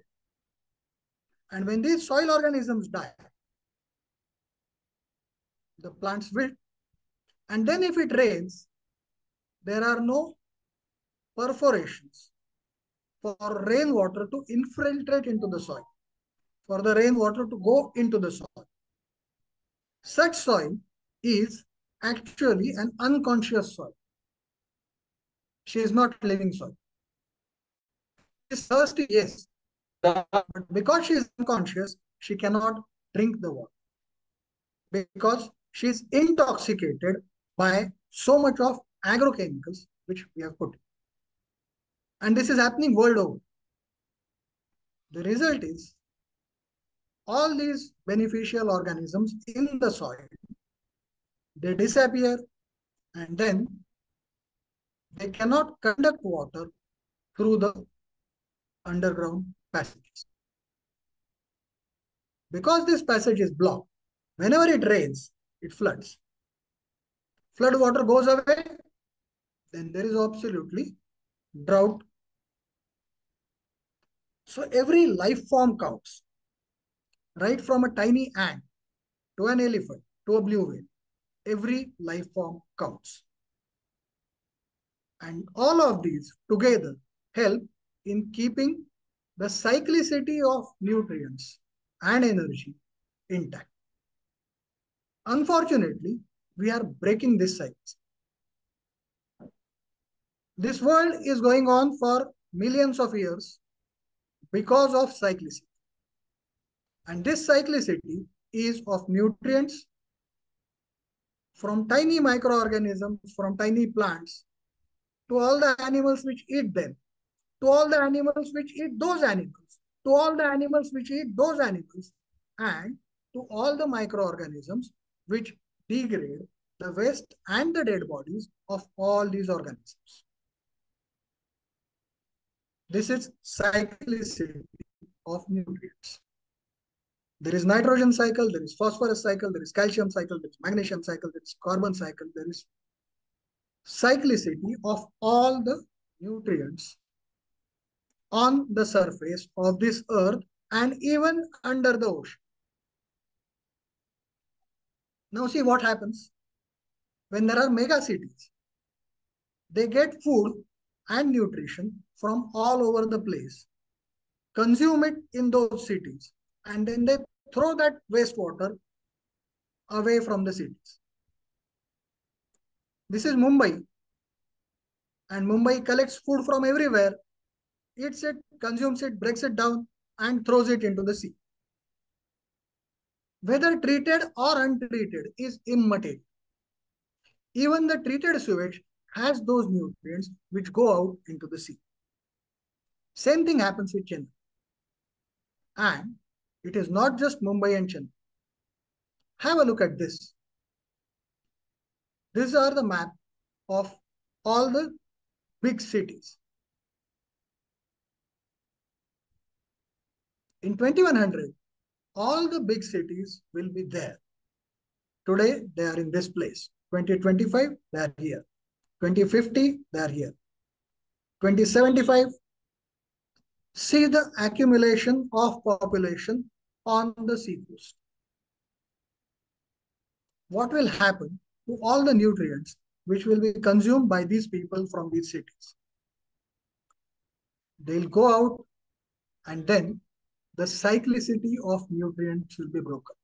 And when these soil organisms die, the plants wilt. And then if it rains, there are no perforations for rainwater to infiltrate into the soil, for the rainwater to go into the soil. Such soil is actually an unconscious soil. She is not living soil. She is thirsty, yes. But because she is unconscious, she cannot drink the water. Because she is intoxicated by so much of agrochemicals which we have put. And this is happening world over. The result is all these beneficial organisms in the soil, they disappear and then they cannot conduct water through the underground passages. Because this passage is blocked, whenever it rains, it floods. Flood water goes away, then there is absolutely drought. So every life form counts, right from a tiny ant to an elephant to a blue whale. Every life form counts. And all of these together help in keeping the cyclicity of nutrients and energy intact. Unfortunately, we are breaking this cycle. This world is going on for millions of years because of cyclicity. And this cyclicity is of nutrients from tiny microorganisms, from tiny plants, to all the animals which eat them, to all the animals which eat those animals, to all the animals which eat those animals, and to all the microorganisms which degrade the waste and the dead bodies of all these organisms. This is cyclicity of nutrients. There is nitrogen cycle, there is phosphorus cycle, there is calcium cycle, there is magnesium cycle, there is carbon cycle, there is cyclicity of all the nutrients on the surface of this earth and even under the ocean. Now see what happens when there are mega cities. They get food and nutrition from all over the place, consume it in those cities, and then they throw that wastewater away from the cities. This is Mumbai. And Mumbai collects food from everywhere, eats it, consumes it, breaks it down, and throws it into the sea. Whether treated or untreated is immaterial. Even the treated sewage has those nutrients which go out into the sea. Same thing happens with Chennai. And it is not just Mumbai and Chennai. Have a look at this. These are the map of all the big cities. In 2100, all the big cities will be there. Today, they are in this place. 2025, they are here. 2050, they are here. 2075, see the accumulation of population on the seacoast. what will happen to all the nutrients which will be consumed by these people from these cities? They'll go out and then the cyclicity of nutrients will be broken.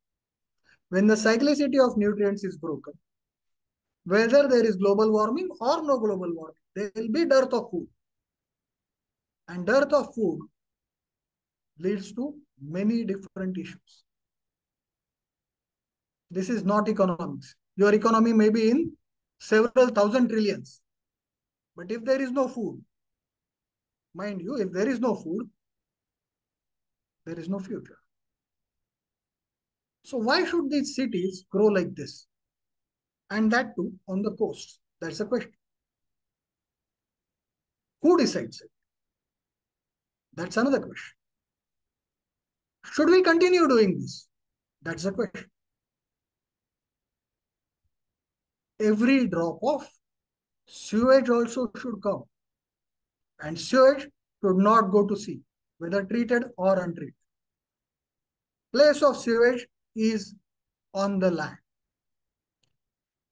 When the cyclicity of nutrients is broken, whether there is global warming or no global warming, there will be dearth of food. And dearth of food leads to many different issues. This is not economics. Your economy may be in several thousand trillions. But if there is no food, mind you, if there is no food, there is no future. So why should these cities grow like this? And that too on the coast. That's the question. Who decides it? That's another question. Should we continue doing this? That's the question. Every drop of sewage also should come. And sewage should not go to sea, whether treated or untreated. Place of sewage is on the land.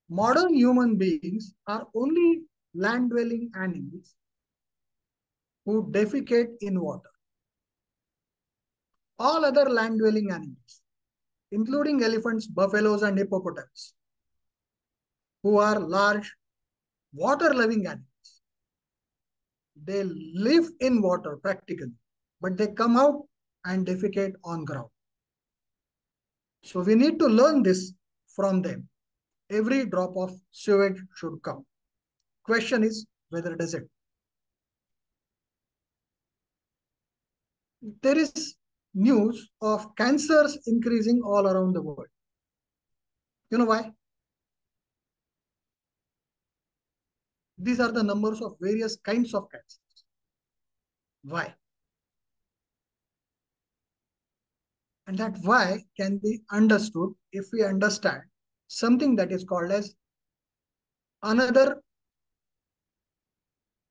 Modern human beings are only land-dwelling animals who defecate in water. All other land-dwelling animals, including elephants, buffaloes, and hippopotamus, who are large water-loving animals, they live in water practically, but they come out and defecate on ground. So we need to learn this from them. Every drop of sewage should come. Question is whether does it. There is news of cancers increasing all around the world. You know why? These are the numbers of various kinds of cancers. Why? And that why can be understood if we understand something that is called as another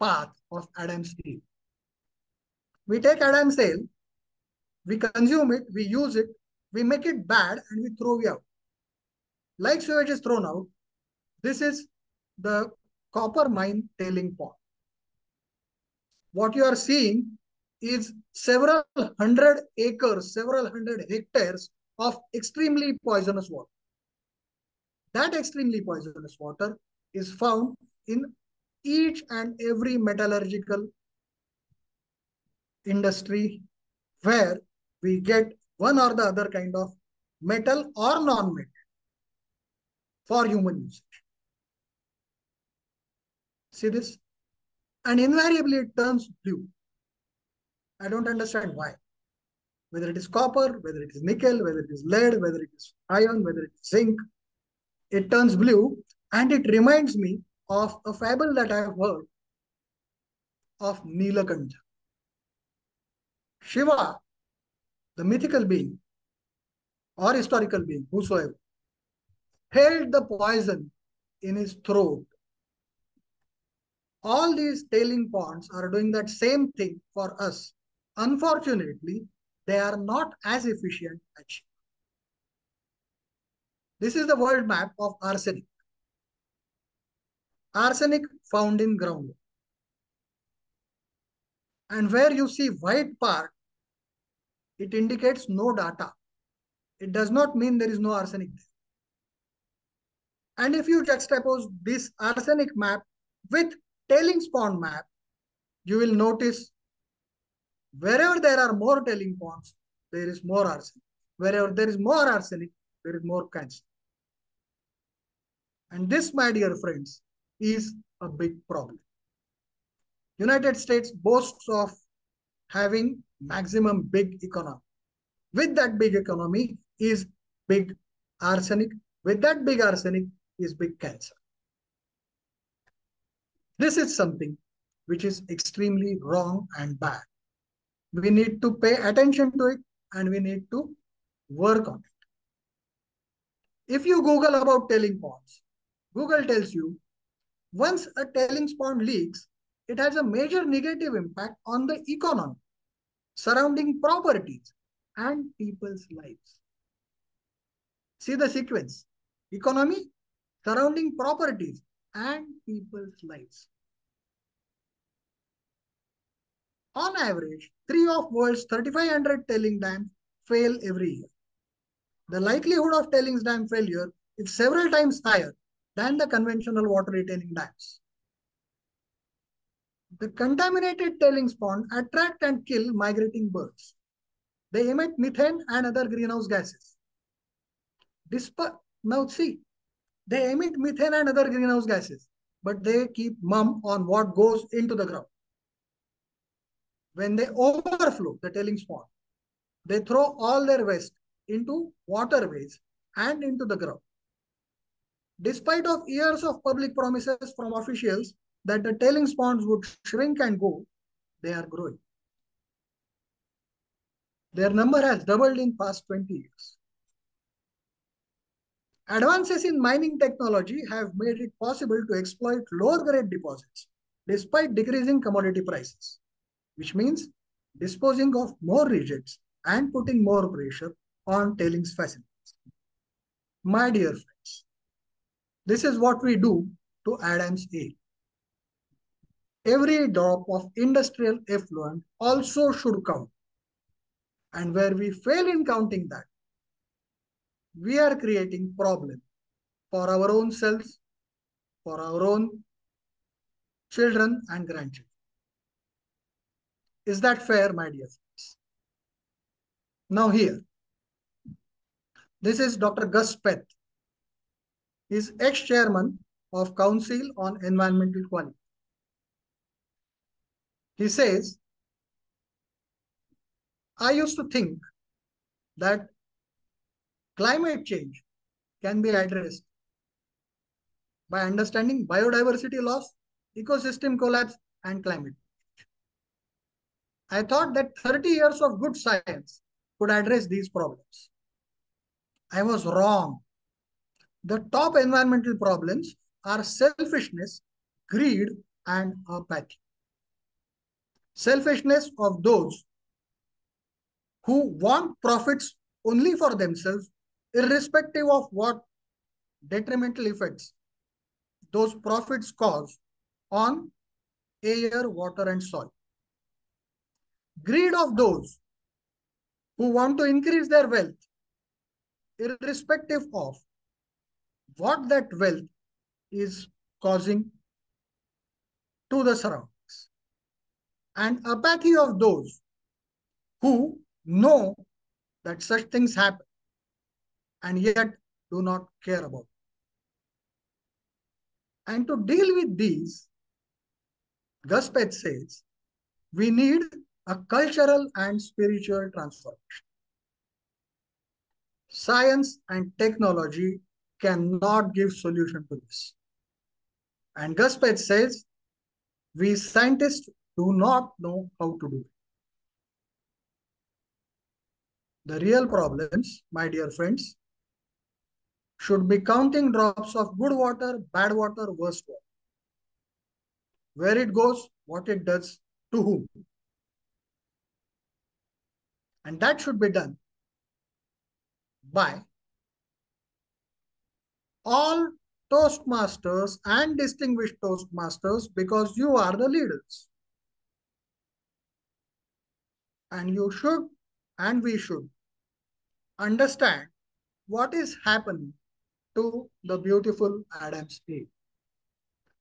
path of Adam's Ale. We take Adam's ale, we consume it, we use it, we make it bad and we throw it out. Like sewage is thrown out, this is the copper mine tailing pond. What you are seeing is several hundred acres, several hundred hectares of extremely poisonous water. That extremely poisonous water is found in each and every metallurgical industry where we get one or the other kind of metal or non-metal for human usage. See this? And invariably it turns blue. I don't understand why. Whether it is copper, whether it is nickel, whether it is lead, whether it is iron, whether it is zinc, it turns blue and it reminds me of a fable that I have heard of Nilakanta. Shiva, the mythical being or historical being, whosoever, held the poison in his throat. All these tailing ponds are doing that same thing for us Unfortunately, they are not as efficient as Shiva. This is the world map of arsenic. Arsenic found in ground. And where you see white part, it indicates no data. It does not mean there is no arsenic there. And if you juxtapose this arsenic map with tailings pond map, you will notice Wherever there are more tailing ponds, there is more arsenic. Wherever there is more arsenic, there is more cancer. And this, my dear friends, is a big problem. United States boasts of having maximum big economy. With that big economy is big arsenic. With that big arsenic is big cancer. This is something which is extremely wrong and bad we need to pay attention to it and we need to work on it. If you Google about tailing ponds, Google tells you once a tailings pond leaks, it has a major negative impact on the economy, surrounding properties and people's lives. See the sequence. economy, surrounding properties, and people's lives. On average, three of world's 3,500 tailing dams fail every year. The likelihood of tailings dam failure is several times higher than the conventional water retaining dams. The contaminated tailings pond attract and kill migrating birds. They emit methane and other greenhouse gases. Despite, now see, they emit methane and other greenhouse gases, but they keep mum on what goes into the ground. When they overflow the tailing pond, they throw all their waste into waterways and into the ground. Despite of years of public promises from officials that the tailings ponds would shrink and go, they are growing. Their number has doubled in past 20 years. Advances in mining technology have made it possible to exploit lower grade deposits despite decreasing commodity prices, which means disposing of more rejects and putting more pressure on tailings facilities. My dear friends, this is what we do to Adam's Ale. Every drop of industrial effluent also should count. And where we fail in counting that, we are creating problem for our own selves, for our own children and grandchildren. Is that fair, my dear friends? Now here, this is Dr. Gus Speth. He is ex-chairman of Council on Environmental Quality. He says, I used to think that climate change can be addressed by understanding biodiversity loss, ecosystem collapse, and climate. I thought that 30 years of good science could address these problems. I was wrong. The top environmental problems are selfishness, greed, and apathy. Selfishness of those who want profits only for themselves, irrespective of what detrimental effects those profits cause on air, water, and soil. Greed of those who want to increase their wealth, irrespective of what that wealth is causing to the surroundings. And apathy of those who know that such things happen and yet do not care about it. And to deal with these, Gus Speth says, we need a cultural and spiritual transformation. Science and technology cannot give solution to this. And Gus says, we scientists do not know how to do it. The real problems, my dear friends, should be counting drops of good water, bad water, worst water. Where it goes, what it does, to whom. And that should be done by all Toastmasters and distinguished Toastmasters because you are the leaders. And you should and we should understand what is happening to the beautiful Adam's Ale.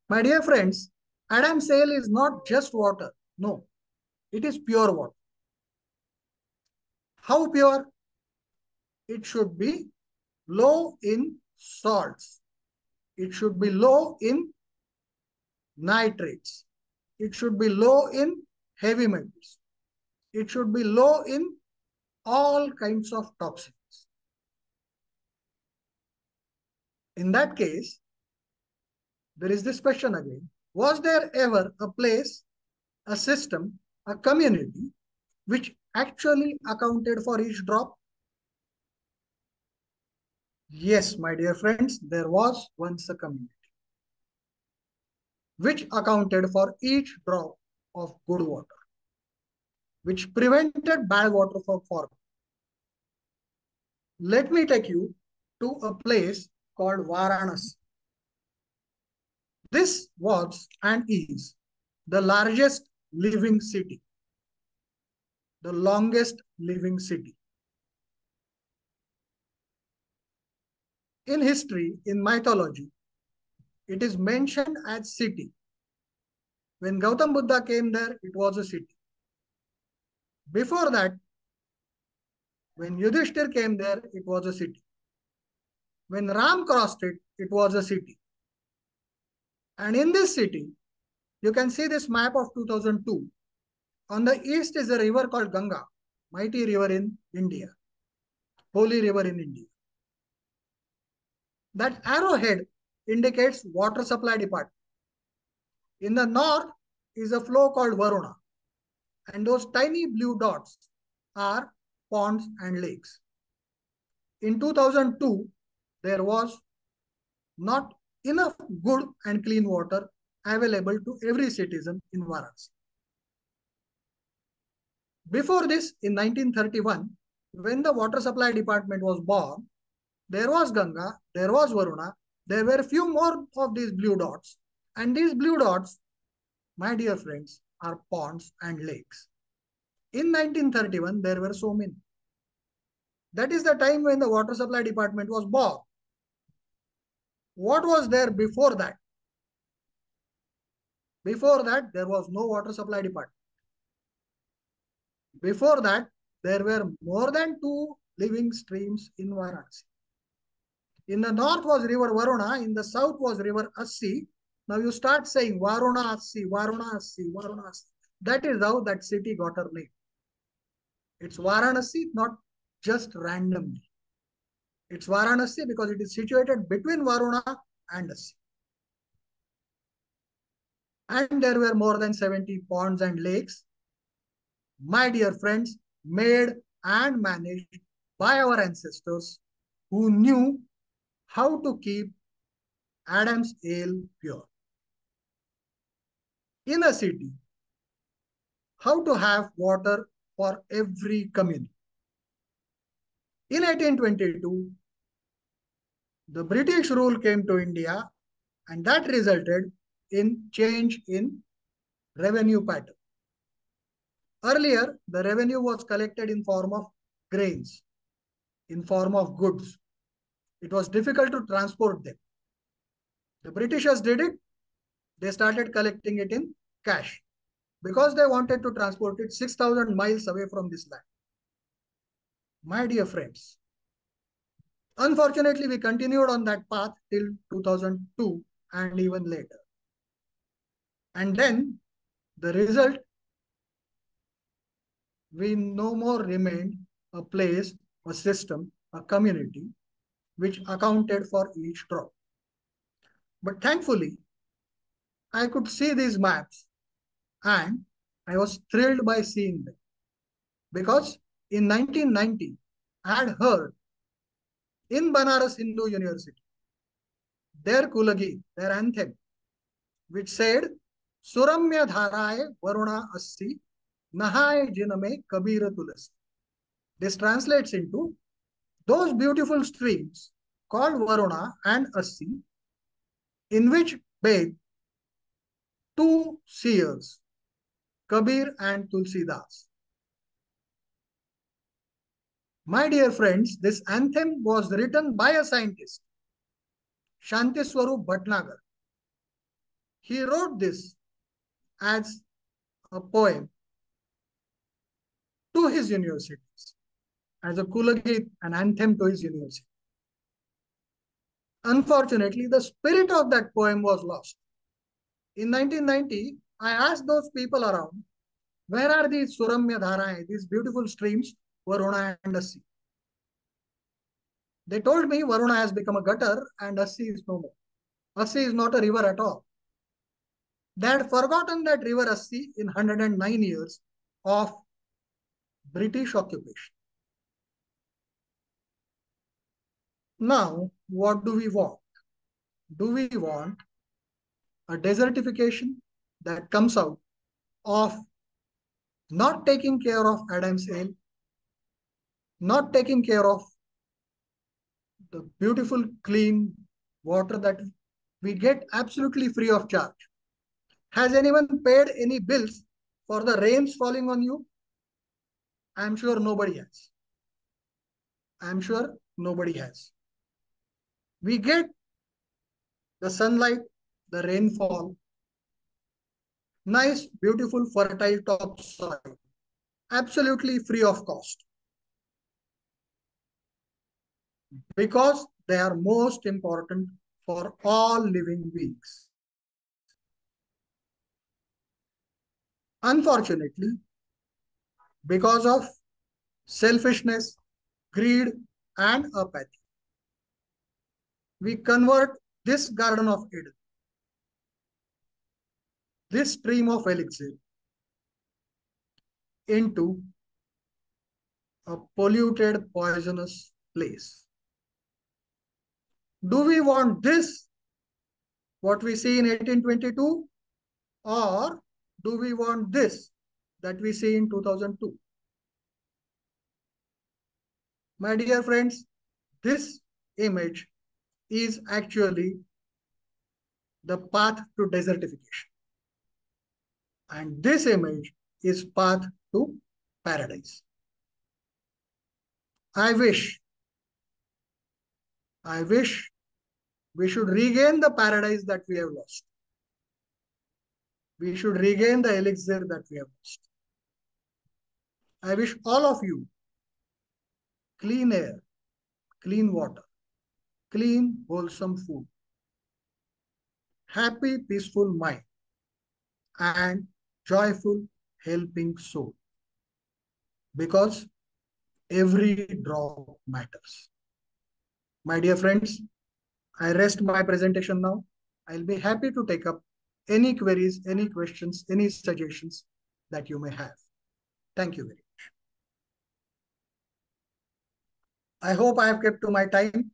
My dear friends, Adam's Ale is not just water. No, it is pure water. How pure? It should be low in salts. It should be low in nitrates. It should be low in heavy metals. It should be low in all kinds of toxins. In that case, there is this question again. Was there ever a place, a system, a community which actually accounted for each drop? Yes, my dear friends, there was once a community which accounted for each drop of good water, which prevented bad water from forming. Let me take you to a place called Varanasi. This was and is the largest living city, the longest living city. In history, in mythology, it is mentioned as city. When Gautam Buddha came there, it was a city. Before that, when Yudhishthir came there, it was a city. When Ram crossed it, it was a city. And in this city, you can see this map of 2002. On the east is a river called Ganga, mighty river in India, holy river in India. That arrowhead indicates water supply department. In the north is a flow called Varuna. And those tiny blue dots are ponds and lakes. In 2002, there was not enough good and clean water available to every citizen in Varanasi. Before this, in 1931, when the water supply department was born, there was Ganga, there was Varuna, there were few more of these blue dots. And these blue dots, my dear friends, are ponds and lakes. In 1931, there were so many. That is the time when the water supply department was born. What was there before that? Before that, there was no water supply department. Before that, there were more than two living streams in Varanasi. In the north was river Varuna, in the south was river Assi. Now you start saying Varuna Assi, Varuna Assi, Varuna Assi. That is how that city got her name. It's Varanasi, not just randomly. It's Varanasi because it is situated between Varuna and Assi. And there were more than 70 ponds and lakes. My dear friends, made and managed by our ancestors who knew how to keep Adam's ale pure. In a city, how to have water for every community. In 1822, the British rule came to India and that resulted in change in revenue pattern. Earlier, the revenue was collected in form of grains, in form of goods. It was difficult to transport them. The Britishers did it. They started collecting it in cash because they wanted to transport it 6,000 miles away from this land. My dear friends, unfortunately, we continued on that path till 2002 and even later. And then the result, we no more remained a place, a system, a community which accounted for each drop. But thankfully, I could see these maps and I was thrilled by seeing them. Because in 1990, I had heard in Banaras Hindu University, their Kulagi, their anthem, which said, Suramya Dharaye Varuna Assi, Nahaye Jiname Kabira Tulasi. This translates into those beautiful streams called Varuna and Assi, in which bathe two seers, Kabir and Tulsidas. My dear friends, this anthem was written by a scientist, Shantiswarup Bhatnagar. He wrote this as a poem to his universities, as a Kulagit, an anthem to his university. Unfortunately, the spirit of that poem was lost. In 1990, I asked those people around, where are these Suramya Dharai, these beautiful streams, Varuna and Assi? They told me Varuna has become a gutter and Assi is no more. Assi is not a river at all. They had forgotten that river Assi in 109 years of British occupation. Now, what do we want? Do we want a desertification that comes out of not taking care of Adam's ale, not taking care of the beautiful, clean water that we get absolutely free of charge. Has anyone paid any bills for the rains falling on you? I'm sure nobody has. I'm sure nobody has. We get the sunlight, the rainfall, nice, beautiful, fertile topsoil, absolutely free of cost. Because they are most important for all living beings. Unfortunately, because of selfishness, greed, and apathy, we convert this Garden of Eden, this stream of elixir, into a polluted, poisonous place. Do we want this, what we see in 1822, or do we want this that we see in 2002? My dear friends, this image is actually the path to desertification. And this image is path to paradise. I wish, I wish we should regain the paradise that we have lost. We should regain the elixir that we have lost. I wish all of you clean air, clean water, clean, wholesome food, happy, peaceful mind, and joyful, helping soul. Because every drop matters. My dear friends, I rest my presentation now. I'll be happy to take up any queries, any questions, any suggestions that you may have. Thank you very much. I hope I have kept to my time.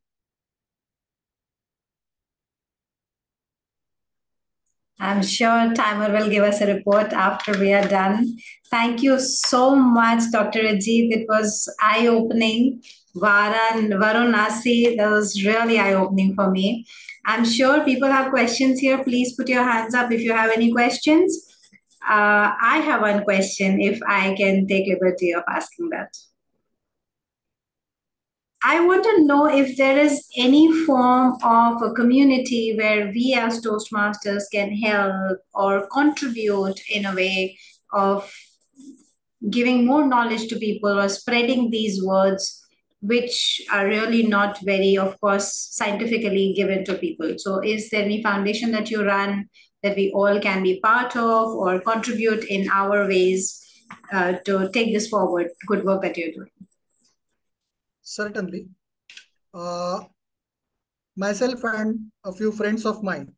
I'm sure Timer will give us a report after we are done. Thank you so much, Dr. Ajit. It was eye-opening. Varan, Varanasi, that was really eye-opening for me. I'm sure people have questions here. Please put your hands up if you have any questions. Uh, I have one question, if I can take liberty of asking that. I want to know if there is any form of a community where we as Toastmasters can help or contribute in a way of giving more knowledge to people or spreading these words, which are really not very, of course, scientifically given to people. So, is there any foundation that you run that we all can be part of or contribute in our ways uh, to take this forward? Good work that you're doing. Certainly. Uh, myself and a few friends of mine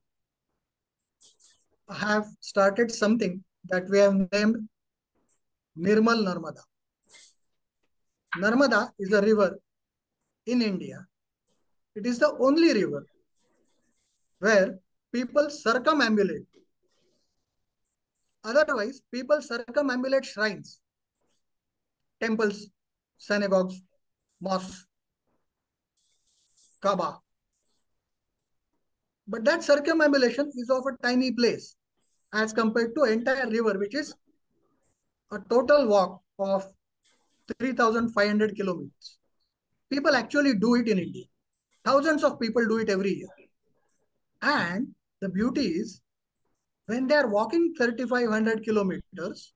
have started something that we have named Nirmal Narmada. Narmada is a river in India. It is the only river where people circumambulate. Otherwise, people circumambulate shrines, temples, synagogues, mosque, Kaaba. But that circumambulation is of a tiny place as compared to entire river, which is a total walk of 3,500 kilometers. People actually do it in India. Thousands of people do it every year. And the beauty is, when they are walking 3,500 kilometers,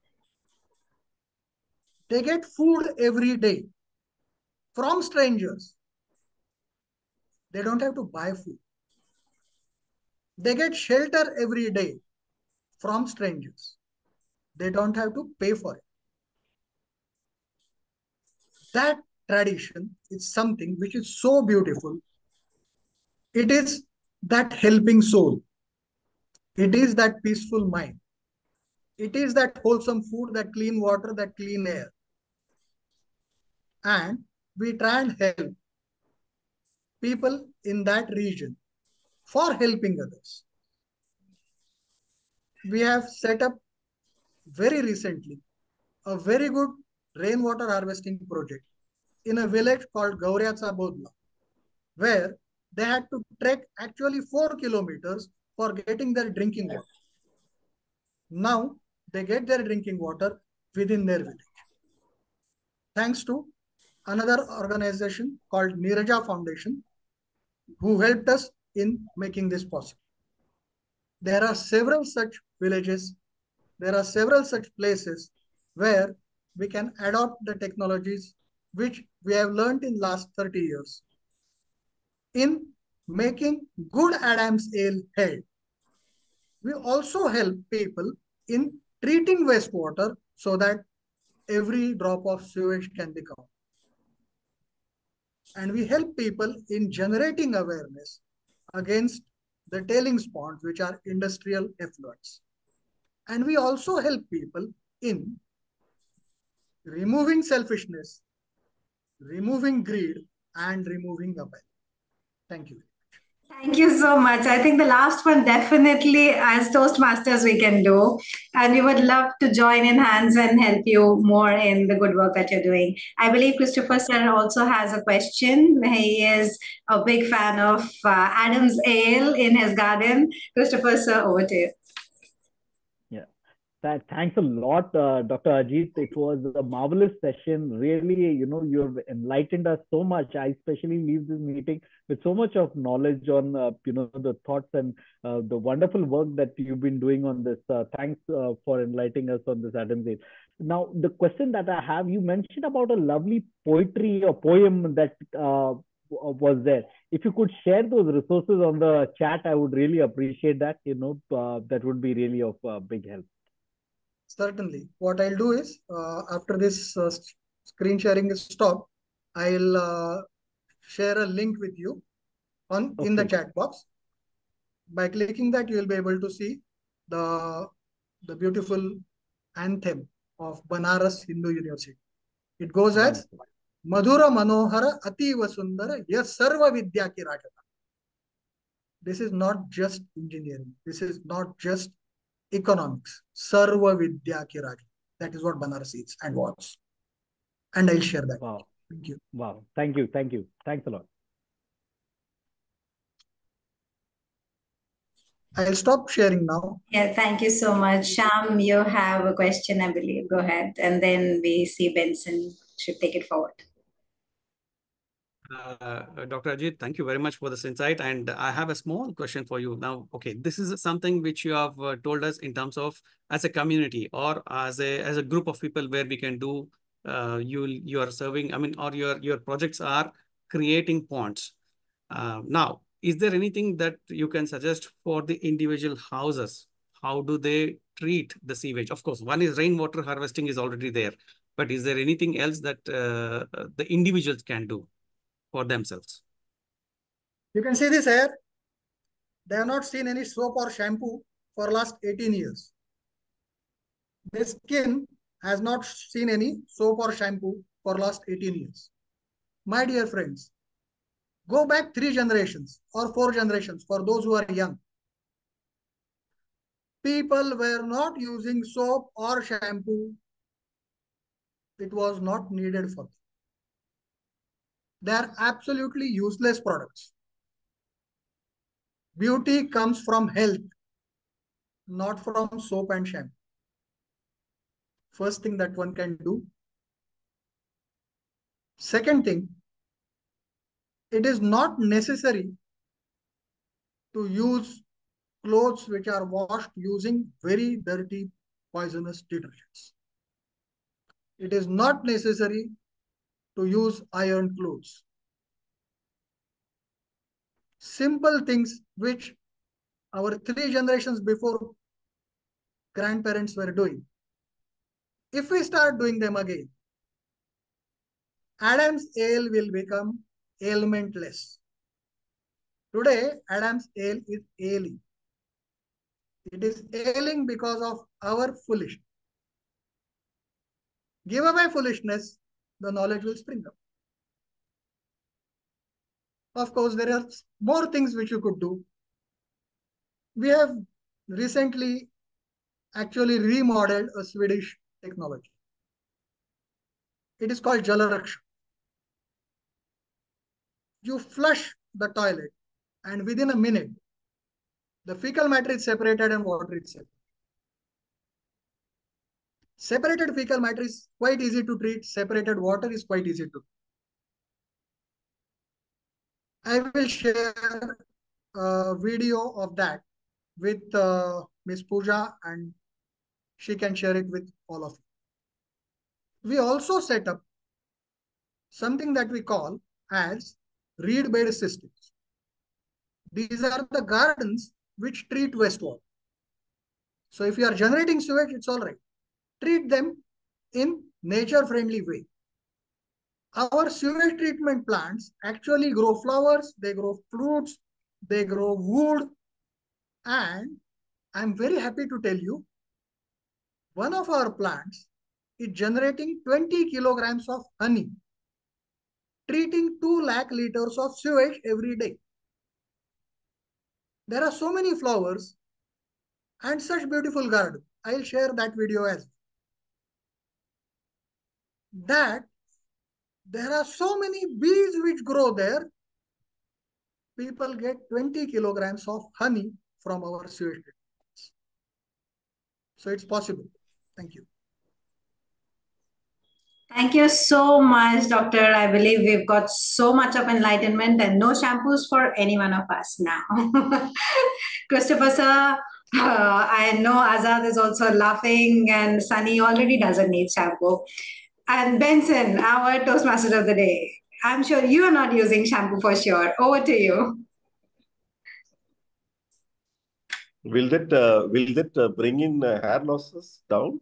they get food every day from strangers. They don't have to buy food. They get shelter every day from strangers. They don't have to pay for it. That tradition is something which is so beautiful. It is that helping soul. It is that peaceful mind. It is that wholesome food, that clean water, that clean air. And we try and help people in that region for helping others. We have set up very recently a very good rainwater harvesting project in a village called Gauryacha Bodla, where they had to trek actually four kilometers for getting their drinking water. Now they get their drinking water within their village. Thanks to another organization called Neeraja Foundation, who helped us in making this possible. There are several such villages, there are several such places where we can adopt the technologies which we have learned in last 30 years in making good Adam's ale head. We also help people in treating wastewater so that every drop of sewage can be counted. And we help people in generating awareness against the tailings ponds, which are industrial effluents. And we also help people in removing selfishness, removing greed, and removing abuse. Thank you. Thank you so much. I think the last one definitely, as Toastmasters, we can do. And we would love to join in hands and help you more in the good work that you're doing. I believe Christopher Sir also has a question. He is a big fan of uh, Adam's Ale in his garden. Christopher Sir, over to you. Thanks a lot, uh, Dr. Ajit. It was a marvelous session. Really, you know, you've enlightened us so much. I especially leave this meeting with so much of knowledge on, uh, you know, the thoughts and uh, the wonderful work that you've been doing on this. Uh, thanks uh, for enlightening us on this, Adam's Ale. Now, the question that I have, you mentioned about a lovely poetry or poem that uh, was there. If you could share those resources on the chat, I would really appreciate that. You know, that would be really of big help. Certainly. What I'll do is, uh, after this uh, screen sharing is stopped, I'll uh, share a link with you on okay. in the chat box. By clicking that, you will be able to see the, the beautiful anthem of Banaras Hindu University. It goes as Madhura Manohara Ativa Sundara Yas Sarva Vidya Ki Rajata. This is not just engineering. This is not just economics, Sarva Vidya Kiraj. That is what Banaras is and was. And I'll share that. Wow. Thank you. Wow. Thank you. Thank you. Thanks a lot. I'll stop sharing now. Yeah, thank you so much. Sham, you have a question, I believe. Go ahead. And then we see Bensen should take it forward. Uh, Dr. Ajit, thank you very much for this insight. And I have a small question for you now. Okay, this is something which you have uh, told us in terms of as a community or as a as a group of people where we can do. Uh, you you are serving. I mean, or your your projects are creating ponds. Uh, now, is there anything that you can suggest for the individual houses? How do they treat the sewage? Of course, one is rainwater harvesting is already there, but is there anything else that uh, the individuals can do? For themselves. You can see this here. They have not seen any soap or shampoo for last 18 years. Their skin has not seen any soap or shampoo for last 18 years. My dear friends, go back three generations or four generations for those who are young. People were not using soap or shampoo. It was not needed for them. They are absolutely useless products. Beauty comes from health, not from soap and shampoo. First thing that one can do. Second thing, it is not necessary to use clothes which are washed using very dirty poisonous detergents. It is not necessary to use iron clothes. Simple things which our three generations before grandparents were doing. If we start doing them again, Adam's ale will become ailmentless. Today, Adam's ale is ailing. It is ailing because of our foolishness. Give away foolishness, the knowledge will spring up. Of course, there are more things which you could do. We have recently actually remodeled a Swedish technology. It is called Jalaraksha. You flush the toilet and within a minute, the fecal matter is separated and water is separated. Separated fecal matter is quite easy to treat. Separated water is quite easy to. I will share a video of that with uh, Miss Pooja and she can share it with all of you. We also set up something that we call as reed bed systems. These are the gardens which treat wastewater. So if you are generating sewage, it's all right. Treat them in nature-friendly way. Our sewage treatment plants actually grow flowers, they grow fruits, they grow wood, and I'm very happy to tell you, one of our plants is generating 20 kilograms of honey, treating 2 lakh liters of sewage every day. There are so many flowers and such beautiful garden. I'll share that video as well. That there are so many bees which grow there. People get 20 kilograms of honey from our sewage. So it's possible. Thank you. Thank you so much, Doctor. I believe we've got so much of enlightenment and no shampoos for any one of us now. Christopher, sir, uh, I know Azad is also laughing and Sunny already doesn't need shampoo. And Bensen, our Toastmaster of the day. I'm sure you are not using shampoo for sure. Over to you. Will that uh, will that uh, bring in uh, hair losses down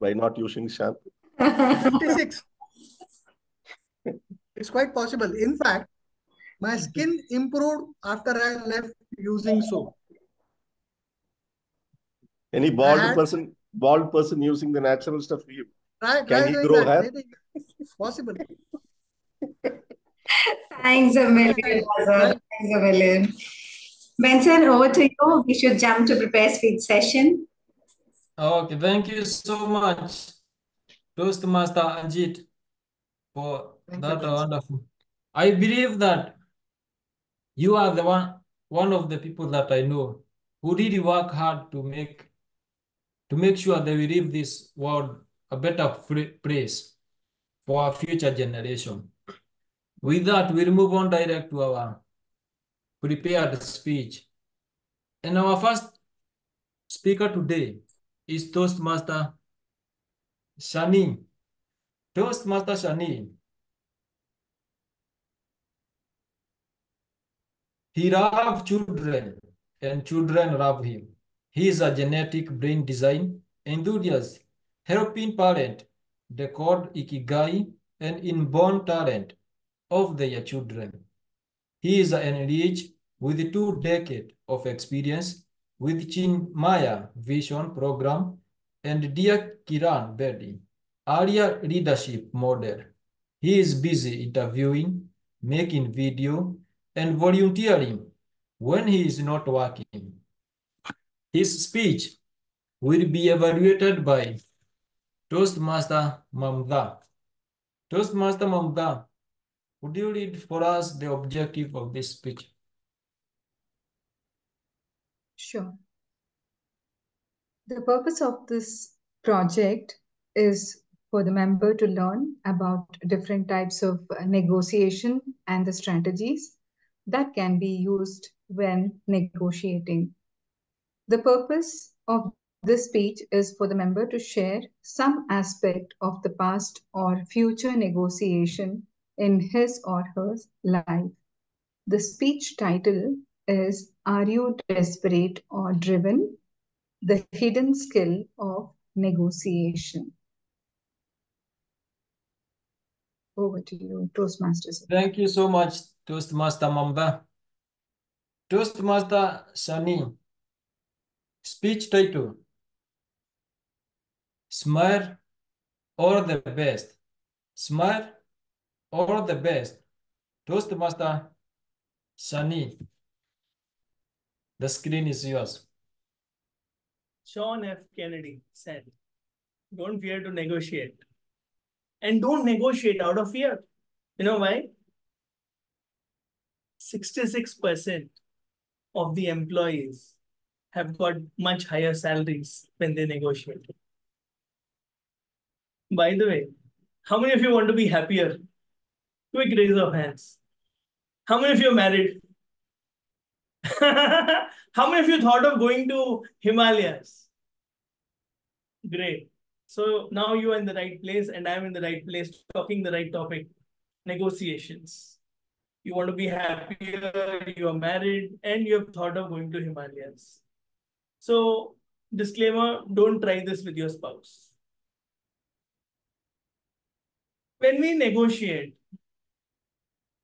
by not using shampoo? 56. it's quite possible. In fact, my skin improved after I left using soap. Any bald had- person, bald person using the natural stuff, you- Try, Can try he doing grow that. hair? Maybe possible. Thanks a million, Thanks a million. Bensen, over to you. We should jump to prepare speech session. Okay, thank you so much, Toastmaster Ajit, for Thank that Bensen. wonderful. I believe that you are the one one of the people that I know who really work hard to make to make sure that we leave this world a better place for our future generation. With that, we'll move on direct to our prepared speech. And our first speaker today is Toastmaster Shani. Toastmaster Shani. He loves children and children love him. He is a genetic brain design enthusiast, helping parents decode ikigai and inborn talent of their children. He is an enriched with two decades of experience with Chinmaya Vision Program and Dear Kiran Bedi, area leadership model. He is busy interviewing, making video, and volunteering when he is not working. His speech will be evaluated by Toastmaster Mamda. Toastmaster Mamda, would you read for us the objective of this speech? Sure. The purpose of this project is for the member to learn about different types of negotiation and the strategies that can be used when negotiating. The purpose of this speech is for the member to share some aspect of the past or future negotiation in his or her life. The speech title is Are You Desperate or Driven? The Hidden Skill of Negotiation. Over to you, Toastmasters. Thank you so much, Toastmaster Mamba. Toastmaster Shani. Speech title. Smile or the best. Smile or the best. Toastmaster Shani. The screen is yours. John F. Kennedy said, Don't fear to negotiate. And don't negotiate out of fear. You know why? 66% of the employees have got much higher salaries when they negotiate. By the way, how many of you want to be happier? Quick raise of hands. How many of you are married? How many of you thought of going to Himalayas? Great. So now you are in the right place and I'm in the right place talking the right topic. Negotiations. You want to be happier, you are married, and you have thought of going to Himalayas. So, disclaimer, don't try this with your spouse. When we negotiate,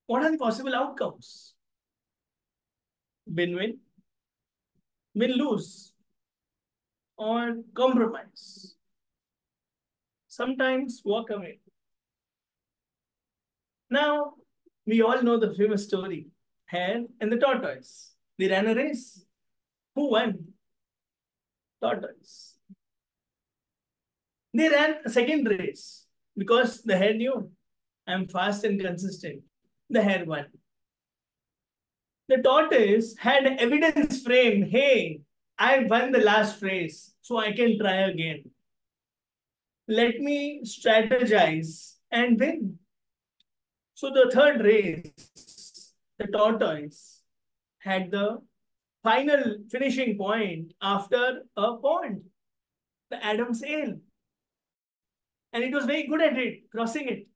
what are the possible outcomes? Win-win, win-lose, or compromise. Sometimes walk away. Now, we all know the famous story, Hare and the tortoise. They ran a race. Who won? Tortoise. They ran a second race because the hare knew I'm fast and consistent. The hare won. The tortoise had evidence frame. Hey, I won the last race, so I can try again. Let me strategize and win. So the third race, the tortoise had the final finishing point after a pond, the Adam's ale. And it was very good at it, crossing it.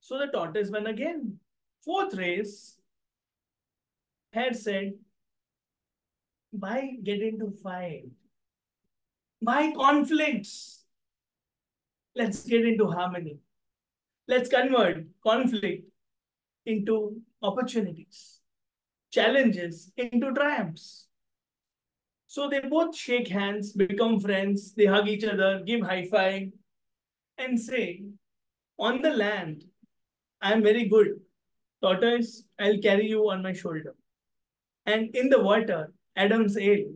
So the tortoise won again. Fourth race, had said, by getting to fight? by conflicts? Let's get into harmony. Let's convert conflict into opportunities, challenges into triumphs. So they both shake hands, become friends, they hug each other, give high five, and say, On the land, I am very good. Tortoise, I'll carry you on my shoulder. And in the water, Adam's ale,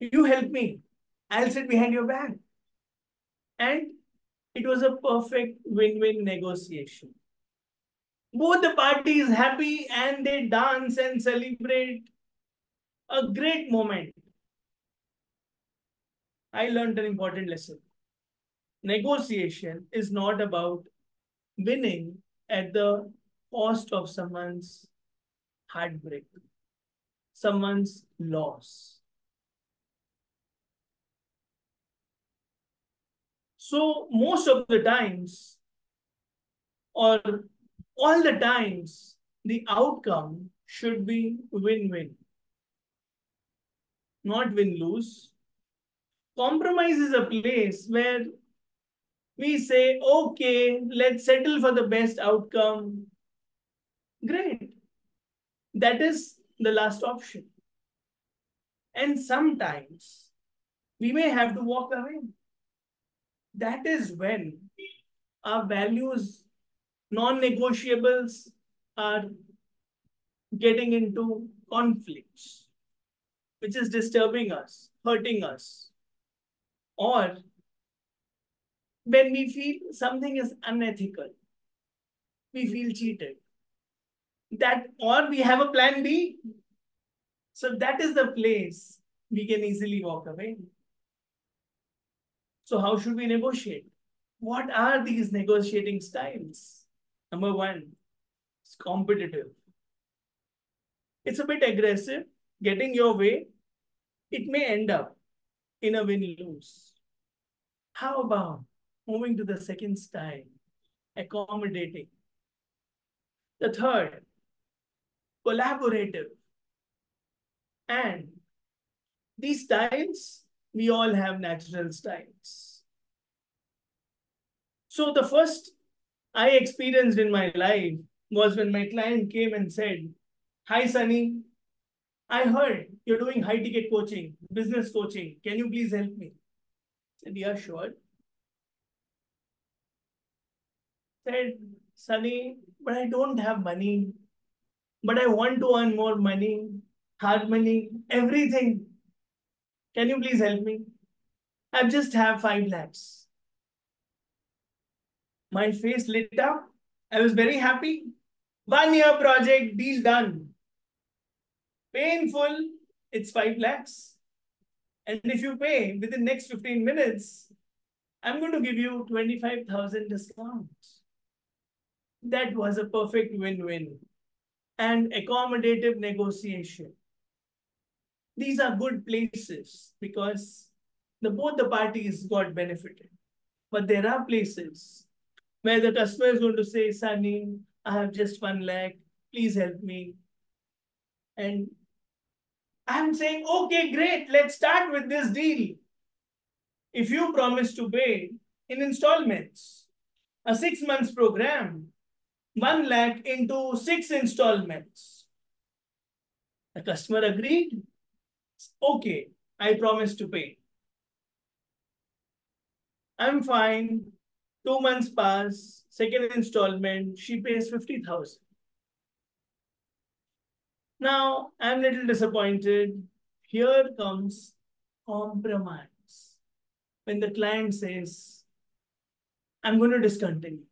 you help me. I'll sit behind your back. And it was a perfect win-win negotiation. Both the parties happy and they dance and celebrate. A great moment. I learned an important lesson. Negotiation is not about winning at the cost of someone's heartbreak, someone's loss. So most of the times, or all the times, the outcome should be win-win, not win-lose. Compromise is a place where we say, okay, let's settle for the best outcome. Great. That is the last option. And sometimes we may have to walk away that is when our values, non-negotiables are getting into conflicts, which is disturbing us, hurting us. Or when we feel something is unethical, we hmm. feel cheated. That or we have a plan B. So that is the place we can easily walk away. So how should we negotiate? What are these negotiating styles? Number one, it's competitive. It's a bit aggressive, getting your way. It may end up in a win-lose. How about moving to the second style, accommodating? The third, collaborative. And these styles we all have natural styles. So the first I experienced in my life was when my client came and said, Hi, Sunny. I heard you're doing high ticket coaching, business coaching. Can you please help me? I said, Yeah, sure. Said, Sunny, but I don't have money. But I want to earn more money, hard money, everything. Can you please help me? I just have five lakhs. My face lit up. I was very happy. One year project, deal done. Painful, it's 5 lakhs. And if you pay within next 15 minutes, I'm going to give you 25,000 discount. That was a perfect win-win and accommodative negotiation. These are good places because the both the parties got benefited. But there are places where the customer is going to say, Sunny, I have just one lakh, please help me. And I'm saying, okay, great, let's start with this deal. If you promise to pay in installments, a six months program, one lakh into six installments. The customer agreed. Okay, I promise to pay. I'm fine. Two months pass, second installment, she pays 50,000. Now, I'm a little disappointed. Here comes compromise. When the client says, I'm going to discontinue.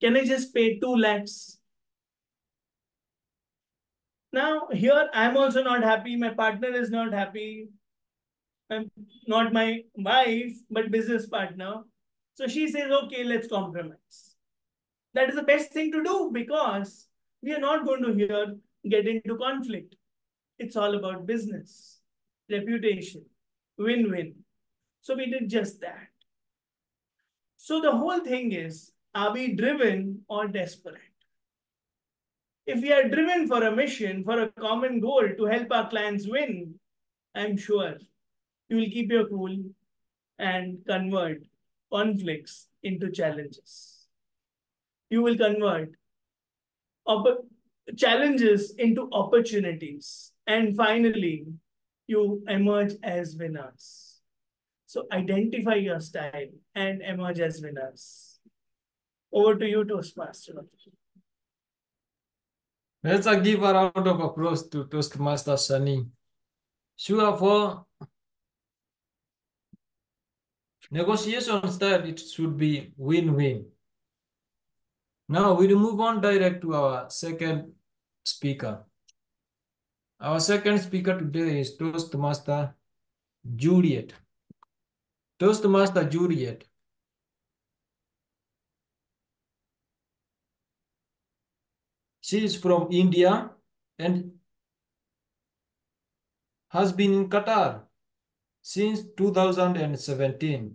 Can I just pay 2 lakhs? Now, here I'm also not happy. My partner is not happy. I'm not my wife, but business partner. So she says, okay, let's compromise. That is the best thing to do because we are not going to here get into conflict. It's all about business, reputation, win-win. So we did just that. So the whole thing is, are we driven or desperate? If we are driven for a mission, for a common goal to help our clients win, I'm sure you will keep your cool and convert conflicts into challenges. You will convert challenges into opportunities. And finally, you emerge as winners. So identify your style and emerge as winners. Over to you, Toastmaster. Let's uh, give a round of applause to Toastmaster Sunny. Sure, for negotiation style, it should be win-win. Now we'll move on direct to our second speaker. Our second speaker today is Toastmaster Juliet. Toastmaster Juliet. She is from India and has been in Qatar since 2017.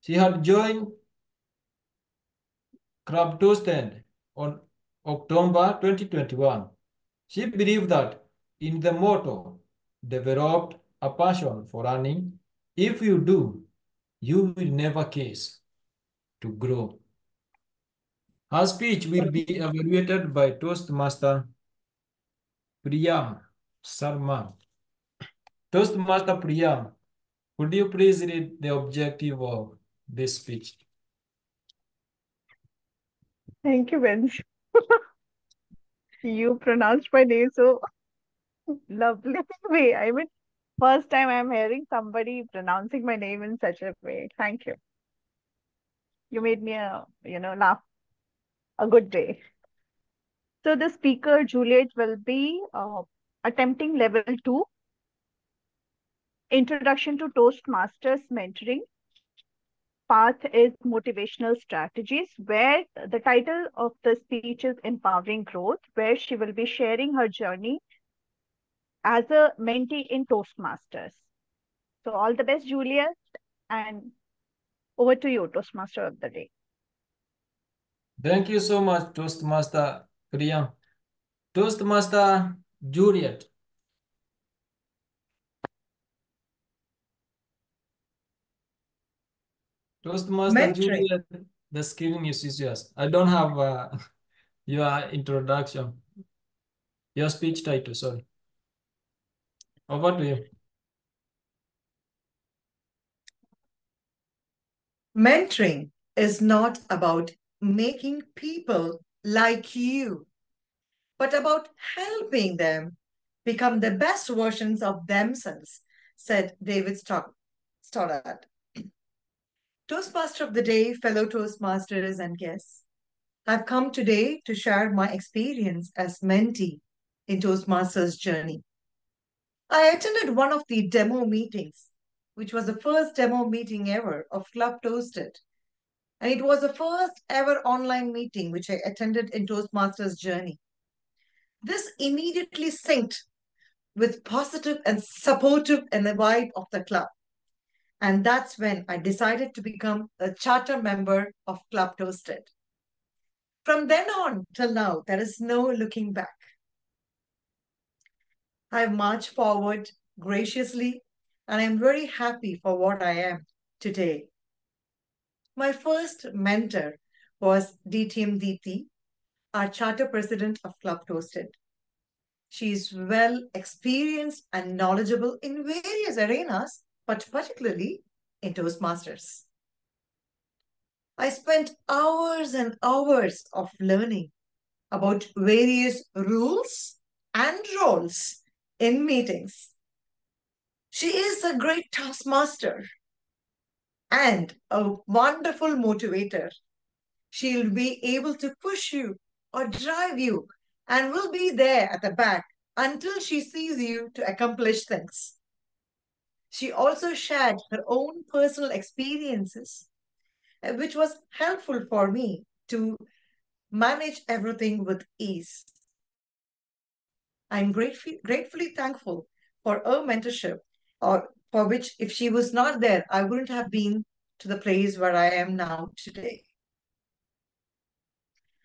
She had joined ToastEd on October 2021. She believed that in the motto, developed a passion for running. If you do, you will never cease to grow. Her speech will be evaluated by Toastmaster Priyam Sarma. Toastmaster Priyam, could you please read the objective of this speech? Thank you, Vince. you pronounced my name so lovely way. I mean, first time I'm hearing somebody pronouncing my name in such a way. Thank you. You made me a, you know, laugh. A good day. So the speaker, Juliet, will be uh, attempting level two, Introduction to Toastmasters Mentoring. Path is Motivational Strategies, where the title of the speech is Empowering Growth, where she will be sharing her journey as a mentee in Toastmasters. So all the best, Juliet, and over to you, Toastmaster of the day. Thank you so much, Toastmaster Priyam. Toastmaster Juliet. Toastmaster Mentoring. Juliet, the screen is yours. I don't have uh, your introduction, your speech title, sorry. Over to you. Mentoring is not about making people like you, but about helping them become the best versions of themselves, said David Stoddard. Toastmaster of the day, fellow Toastmasters and guests. I've come today to share my experience as mentee in Toastmasters journey. I attended one of the demo meetings, which was the first demo meeting ever of Club ToastEd. And it was the first ever online meeting which I attended in Toastmasters journey. This immediately synced with positive and supportive and the vibe of the club. And that's when I decided to become a charter member of Club ToastEd. From then on till now, there is no looking back. I have marched forward graciously, and I'm very happy for what I am today. My first mentor was DTM Deepti, our charter president of Club ToastEd. She is well experienced and knowledgeable in various arenas, but particularly in Toastmasters. I spent hours and hours of learning about various rules and roles in meetings. She is a great taskmaster and a wonderful motivator. She'll be able to push you or drive you and will be there at the back until she sees you to accomplish things. She also shared her own personal experiences, uh, which was helpful for me to manage everything with ease. I'm grateful, gratefully thankful for her mentorship, or for which, if she was not there, I wouldn't have been to the place where I am now today.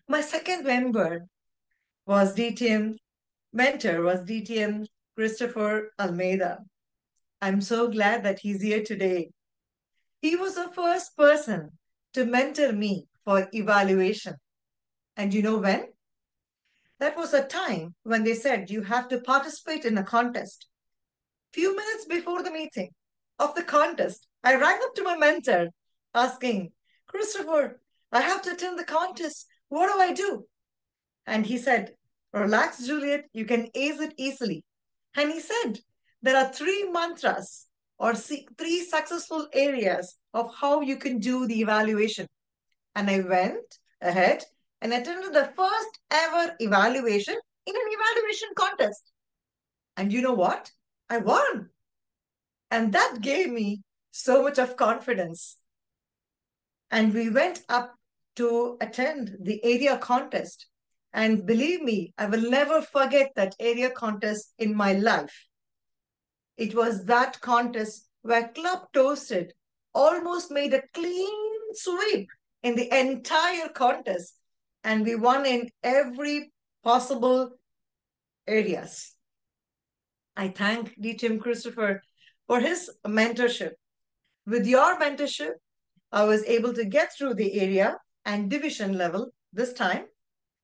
My second member was DTM mentor was DTM Christopher Almeida. I'm so glad that he's here today. He was the first person to mentor me for evaluation. And you know when? That was a time when they said you have to participate in a contest. Few minutes before the meeting of the contest, I rang up to my mentor asking, Christopher, I have to attend the contest. What do I do? And he said, Relax, Juliet, you can ace it easily. And he said, There are three mantras or three successful areas of how you can do the evaluation. And I went ahead and attended the first ever evaluation in an evaluation contest. And you know what? I won. And that gave me so much of confidence. And we went up to attend the area contest. And believe me, I will never forget that area contest in my life. It was that contest where Club ToastEd almost made a clean sweep in the entire contest. And we won in every possible areas. I thank DTM Christopher for his mentorship. With your mentorship, I was able to get through the area and division level this time,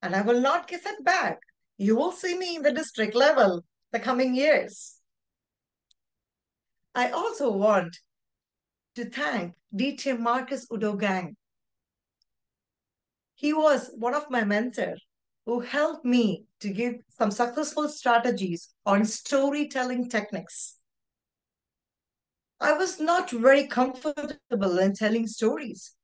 and I will not kiss it back. You will see me in the district level the coming years. I also want to thank DTM Marcus Udogang. He was one of my mentors who helped me to give some successful strategies on storytelling techniques. I was not very comfortable in telling stories.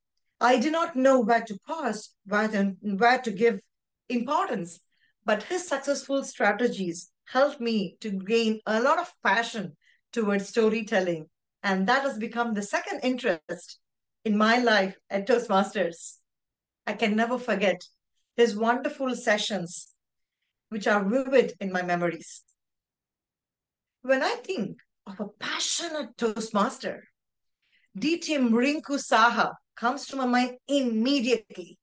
I did not know where to pause, where to, where to give importance, but his successful strategies helped me to gain a lot of passion towards storytelling. And that has become the second interest in my life at Toastmasters. I can never forget his wonderful sessions, which are vivid in my memories. When I think of a passionate Toastmaster, DTM Rinku Saha comes to my mind immediately.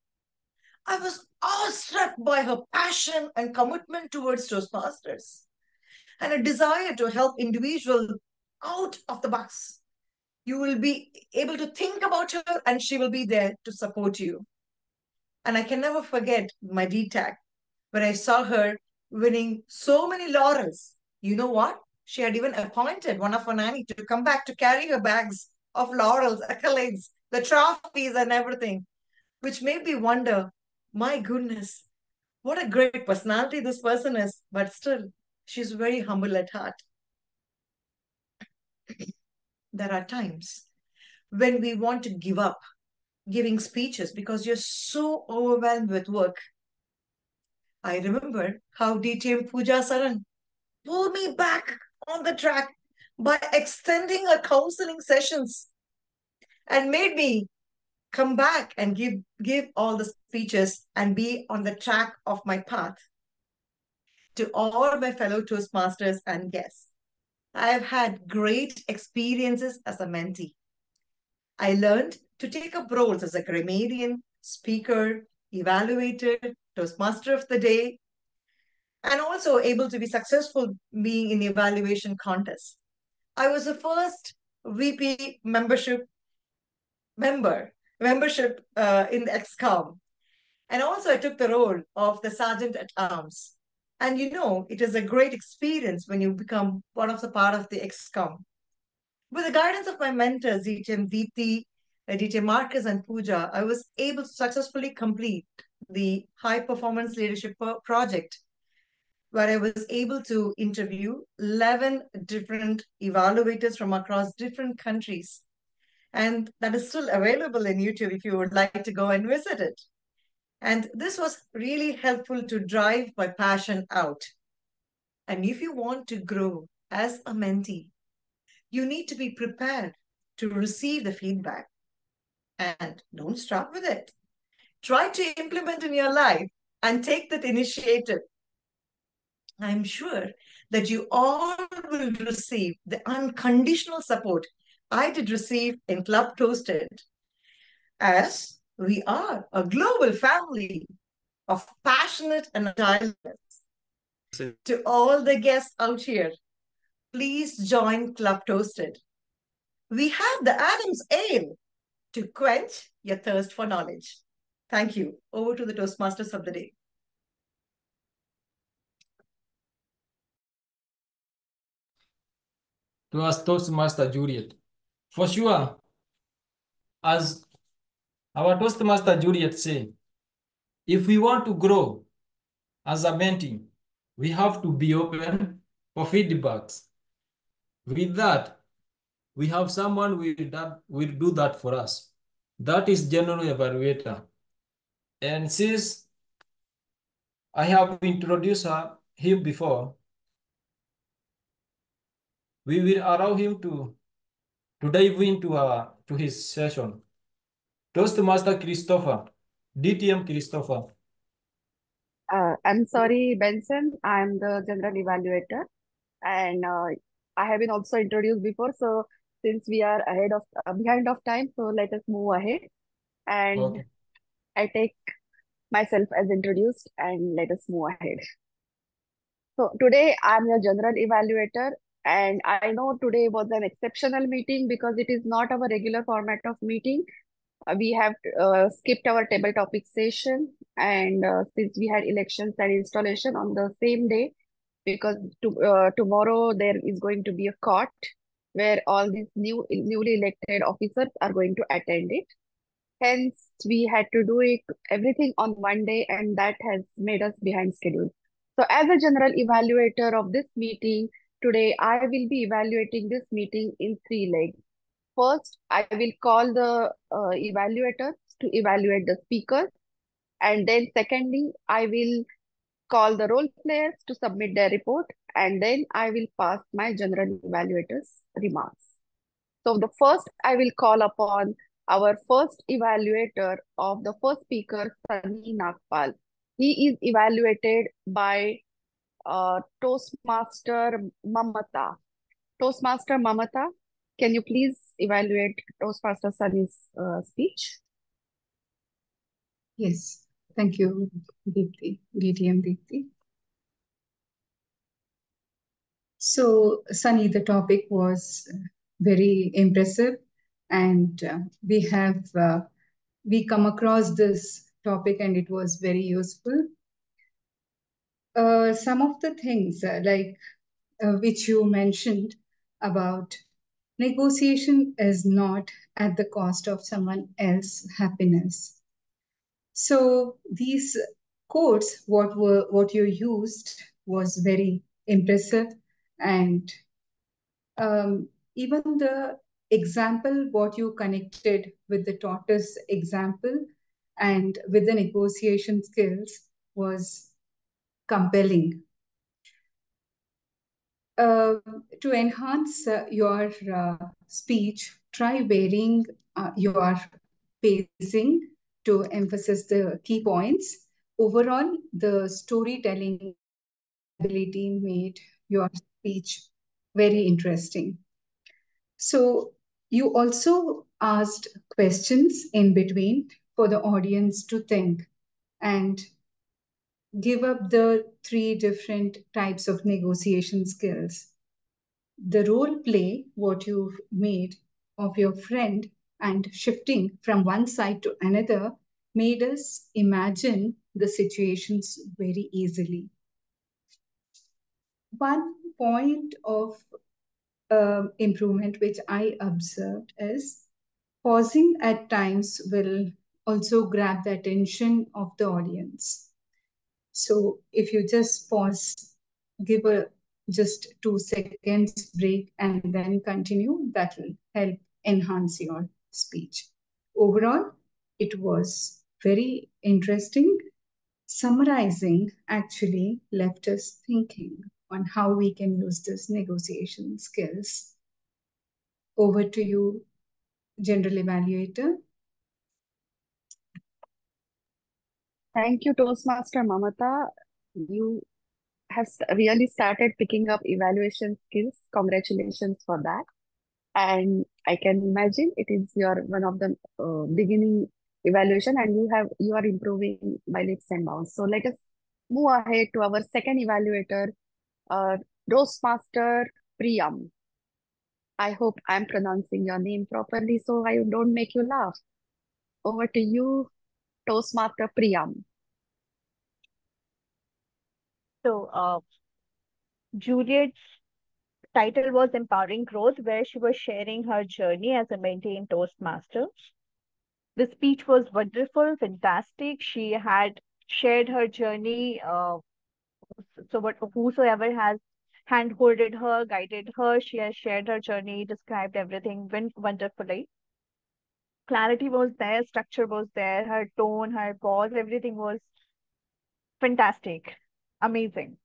I was awestruck by her passion and commitment towards Toastmasters and a desire to help individuals out of the box. You will be able to think about her and she will be there to support you. And I can never forget my DTAC when I saw her winning so many laurels. You know what? She had even appointed one of her nanny to come back to carry her bags of laurels, accolades, the trophies, and everything, which made me wonder my goodness, what a great personality this person is, but still, she's very humble at heart. there are times when we want to give up, giving speeches because you're so overwhelmed with work. I remember how DTM Pooja Saran pulled me back on the track by extending her counseling sessions and made me come back and give give all the speeches and be on the track of my path to all my fellow toastmasters and guests i have had great experiences as a mentee i learned to take up roles as a grammarian speaker evaluator toastmaster of the day and also able to be successful being in the evaluation contests i was the first vp membership member membership uh, in the ExCom. And also I took the role of the sergeant at arms. And you know, it is a great experience when you become one of the part of the ExCom. With the guidance of my mentors, Deepti, DTM Marcus, and Pooja, I was able to successfully complete the high performance leadership project where I was able to interview 11 different evaluators from across different countries and that is still available in YouTube if you would like to go and visit it. And this was really helpful to drive my passion out. And if you want to grow as a mentee, you need to be prepared to receive the feedback and don't stop with it. Try to implement in your life and take that initiative. I'm sure that you all will receive the unconditional support I did receive in Club ToastEd, as we are a global family of passionate and agile To all the guests out here, please join Club ToastEd. We have the Adam's Ale to quench your thirst for knowledge. Thank you. Over to the Toastmasters of the day. To us Toastmaster Juliet. For sure, as our Toastmaster Juliet said, if we want to grow as a mentee, we have to be open for feedbacks. With that, we have someone will, that will do that for us. That is general evaluator. And since I have introduced her, him before, we will allow him to to dive into uh, to his session. Toastmaster Christopher, DTM Christopher. Uh, I'm sorry, Bensen. I'm the general evaluator, and uh, I have been also introduced before. So since we are ahead of uh, behind of time, so let us move ahead. And okay. I take myself as introduced, and let us move ahead. So today I'm your general evaluator, and I know today was an exceptional meeting because it is not our regular format of meeting. Uh, we have uh, skipped our table topic session and uh, since we had elections and installation on the same day, because to, uh, tomorrow there is going to be a court where all these new newly elected officers are going to attend it. Hence, we had to do it everything on one day and that has made us behind schedule. So as a general evaluator of this meeting, Today, I will be evaluating this meeting in three legs. First, I will call the uh, evaluators to evaluate the speakers. And then secondly, I will call the role players to submit their report. And then I will pass my general evaluators remarks. So the first, I will call upon our first evaluator of the first speaker, Sunny Nagpal. He is evaluated by uh, Toastmaster Mamata. Toastmaster Mamata, can you please evaluate Toastmaster Sunny's uh, speech? Yes, thank you, Deepti, DTM Deepti. So, Sunny, the topic was very impressive, and uh, we have uh, we come across this topic, and it was very useful. Uh, some of the things uh, like uh, which you mentioned about negotiation is not at the cost of someone else's happiness. So these quotes, what were what you used was very impressive, and um, even the example, what you connected with the tortoise example and with the negotiation skills was compelling. Uh, to enhance uh, your uh, speech, try varying uh, your pacing to emphasize the key points. Overall, the storytelling ability made your speech very interesting. So you also asked questions in between for the audience to think and give up the three different types of negotiation skills. The role play, what you've made of your friend and shifting from one side to another made us imagine the situations very easily. One point of uh, improvement which I observed is pausing at times will also grab the attention of the audience. So if you just pause, give a just two seconds break and then continue, that will help enhance your speech. Overall, it was very interesting. Summarizing actually left us thinking on how we can use this negotiation skills. Over to you, General Evaluator. Thank you, Toastmaster Mamata. You have really started picking up evaluation skills. Congratulations for that. And I can imagine it is your one of the uh, beginning evaluation, and you have you are improving by leaps and bounds. So let us move ahead to our second evaluator, uh, Toastmaster Priyam. I hope I'm pronouncing your name properly so I don't make you laugh. Over to you, Toastmaster Priyam. So, uh, Juliet's title was Empowering Growth, where she was sharing her journey as a maintained Toastmaster. The speech was wonderful, fantastic. She had shared her journey. Uh, so, what whosoever has handholded her, guided her, she has shared her journey, described everything wonderfully. Clarity was there, structure was there, her tone, her pause, everything was fantastic, amazing.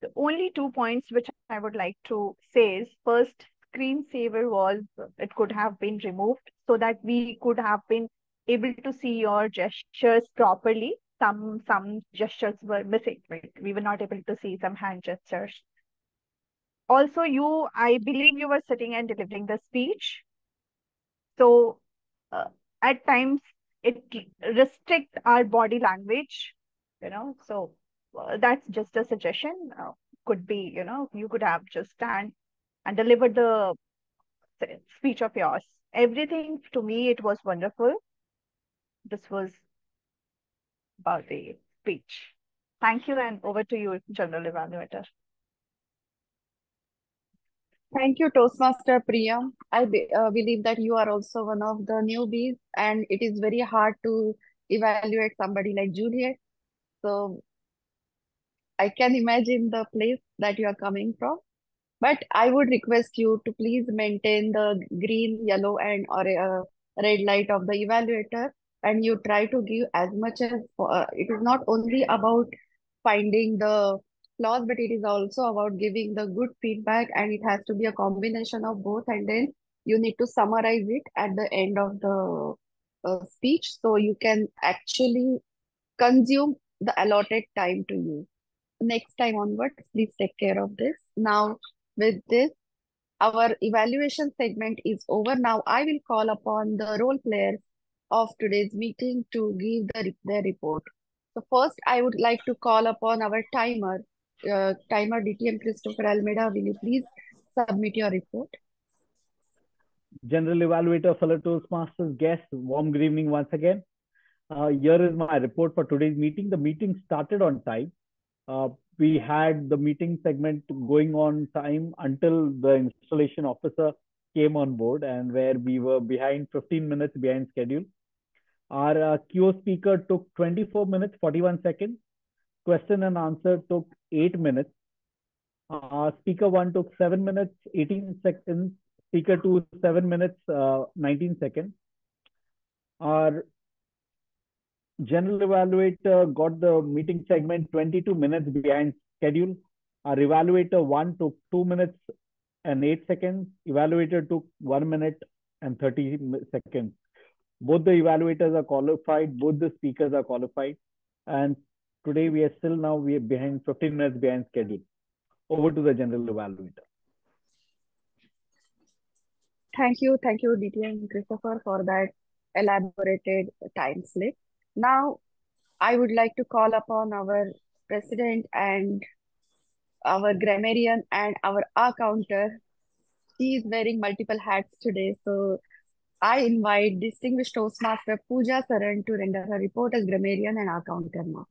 The only two points which I would like to say is first, screensaver was, it could have been removed so that we could have been able to see your gestures properly. Some some gestures were missing, right? We were not able to see some hand gestures. Also, you, I believe you were sitting and delivering the speech. So uh, at times it restricts our body language, you know. So uh, that's just a suggestion. Uh, could be, you know, you could have just stand and delivered the speech of yours. Everything to me, it was wonderful. This was about the speech. Thank you, and over to you, General Evaluator. Thank you, Toastmaster Priya. I be, uh, believe that you are also one of the newbies, and it is very hard to evaluate somebody like Juliet. So I can imagine the place that you are coming from. But I would request you to please maintain the green, yellow, and or uh, red light of the evaluator, and you try to give as much as uh, it is not only about finding the flaws, but it is also about giving the good feedback, and it has to be a combination of both, and then you need to summarize it at the end of the uh, speech so you can actually consume the allotted time to you next time onwards, please take care of this. Now, with this, our evaluation segment is over. Now, I will call upon the role players of today's meeting to give the, their report. So first, I would like to call upon our timer, uh, timer DTM Christopher Almeida. Will you please submit your report? General Evaluator, fellow Toastmasters, guests, warm good evening once again. Uh, here is my report for today's meeting. The meeting started on time uh, we had the meeting segment going on time until the installation officer came on board and where we were behind 15 minutes behind schedule. Our uh, KEO speaker took 24 minutes, 41 seconds. Question and answer took 8 minutes. Uh, speaker 1 took 7 minutes, 18 seconds. speaker to 7 minutes, uh, 19 seconds. Our general evaluator got the meeting segment 22 minutes behind schedule. Our evaluator one took 2 minutes and 8 seconds. Evaluator took 1 minute and 30 seconds. Both the evaluators are qualified, both the speakers are qualified. And today we are still now we are behind 15 minutes behind schedule. Over to the general evaluator. Thank you, thank you, DTM Christopher, for that elaborated time slip. Now, I would like to call upon our president and our grammarian and our accounter. He is wearing multiple hats today, so I invite distinguished Toastmaster Pooja Saran to render her report as grammarian and accountant now.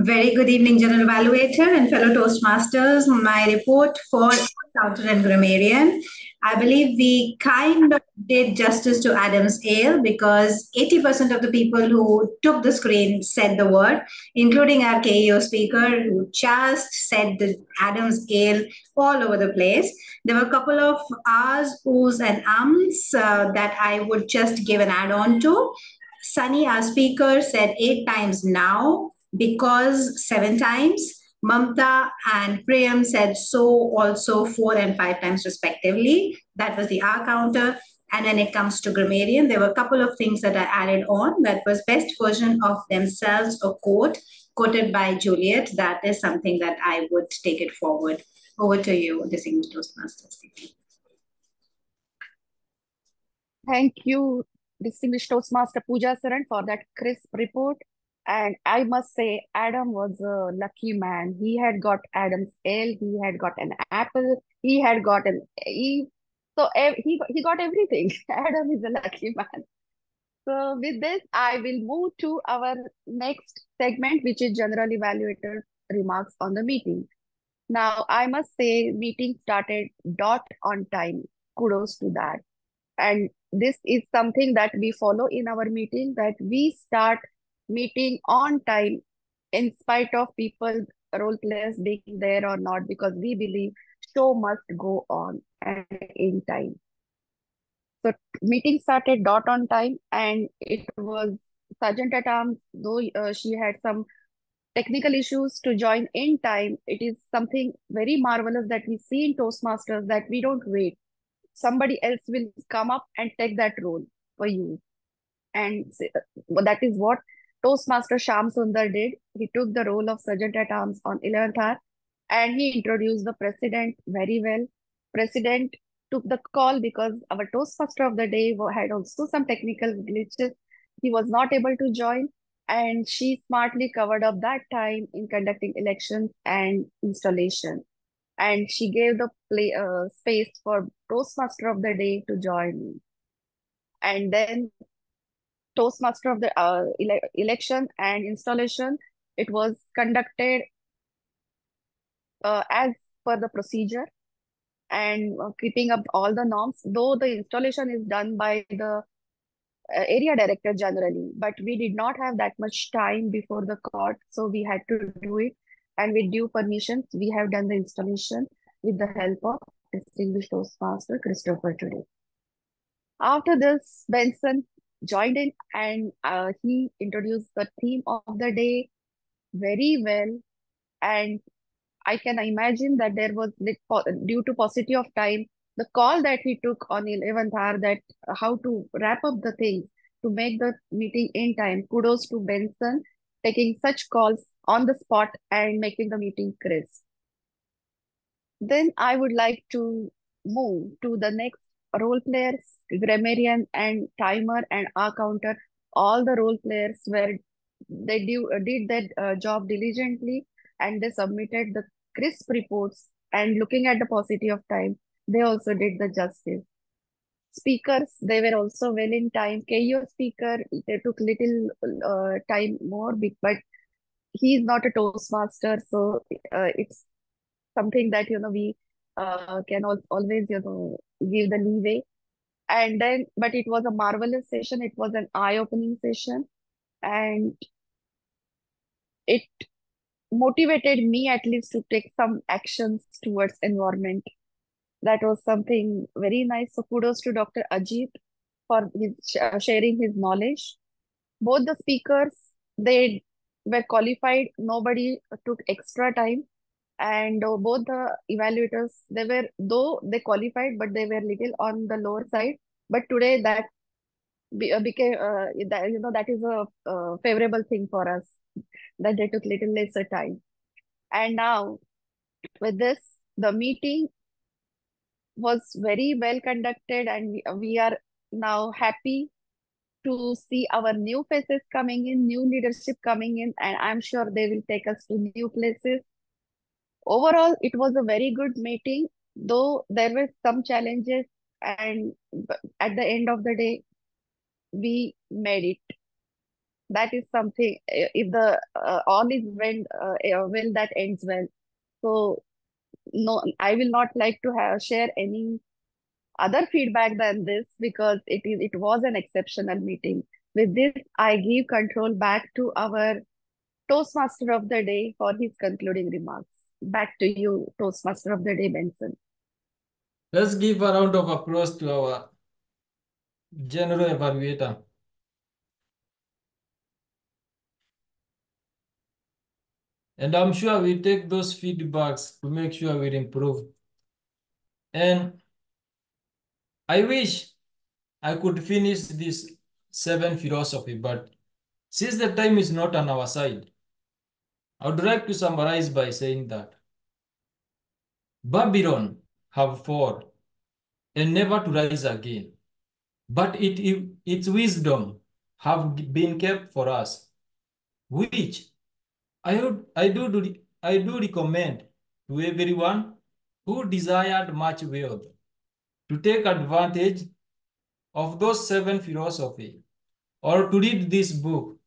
Very good evening, General Evaluator and fellow Toastmasters. My report for Accountant and Grammarian. I believe we kind of did justice to Adam's Ale because 80% of the people who took the screen said the word, including our KEO speaker who just said the Adam's Ale all over the place. There were a couple of R's, O's, and ums uh, that I would just give an add on to. Sunny, our speaker, said eight times now because seven times. Mamta and Priyam said so also four and five times respectively. That was the R counter. And when it comes to grammarian, there were a couple of things that I added on. That was best version of themselves, a quote quoted by Juliet. That is something that I would take it forward. Over to you, distinguished Toastmasters. Thank you, distinguished Toastmaster Pooja Saran, for that crisp report. And I must say, Adam was a lucky man. He had got Adam's ale, he had got an apple, he had got an Eve. So he, he got everything. Adam is a lucky man. So with this, I will move to our next segment, which is general evaluator remarks on the meeting. Now, I must say, meeting started dot on time. Kudos to that. And this is something that we follow in our meeting, that we start meeting on time in spite of people role players being there or not because we believe show must go on and in time. So meeting started dot on time and it was sergeant at arms though uh, she had some technical issues to join in time it is something very marvelous that we see in toastmasters that we don't wait. Somebody else will come up and take that role for you. And uh, that is what Toastmaster Sham Sundar did. He took the role of Sergeant at Arms on 11th hour and he introduced the president very well. President took the call because our Toastmaster of the day had also some technical glitches. He was not able to join and she smartly covered up that time in conducting elections and installation. And she gave the play uh, space for Toastmaster of the day to join. And then Toastmaster of the uh, ele election and installation. It was conducted uh, as per the procedure and uh, keeping up all the norms, though the installation is done by the uh, area director generally, but we did not have that much time before the court, so we had to do it. And with due permissions, we have done the installation with the help of distinguished Toastmaster Christopher today. After this, Bensen joined in and uh, he introduced the theme of the day very well. And I can imagine that there was, due to paucity of time, the call that he took on 11th hour that how to wrap up the things to make the meeting in time. Kudos to Bensen taking such calls on the spot and making the meeting crisp. Then I would like to move to the next role players, grammarian and timer and R counter, all the role players were they do, uh, did that uh, job diligently and they submitted the crisp reports and looking at the paucity of time, they also did the justice. Speakers, they were also well in time. KEO speaker, they took little uh, time more, but he's not a Toastmaster, so uh, it's something that, you know, we uh, can always, you know, give the leeway. And then, but it was a marvelous session. It was an eye-opening session. And it motivated me at least to take some actions towards environment. That was something very nice. So kudos to Dr. Ajit for his sh- sharing his knowledge. Both the speakers, they were qualified. Nobody took extra time. And uh, both the evaluators, they were, though they qualified, but they were little on the lower side. But today that be, uh, became, uh, that, you know, that is a uh, favorable thing for us, that they took little lesser time. And now with this, the meeting was very well conducted and we, we are now happy to see our new faces coming in, new leadership coming in, and I'm sure they will take us to new places. Overall, it was a very good meeting, though there were some challenges, and at the end of the day, we made it. That is something, if the uh, all is well, uh, well, that ends well. So, no, I will not like to have share any other feedback than this because it is it was an exceptional meeting. With this, I give control back to our Toastmaster of the day for his concluding remarks. Back to you, Toastmaster of the day, Bensen. Let's give a round of applause to our general evaluator. And I'm sure we take those feedbacks to make sure we improve. And I wish I could finish this seven philosophy, but since the time is not on our side, I would like to summarize by saying that Babylon have fallen and never to rise again, but it, it, its wisdom have been kept for us, which I would I do, I do recommend to everyone who desired much wealth to take advantage of those seven philosophy or to read this book.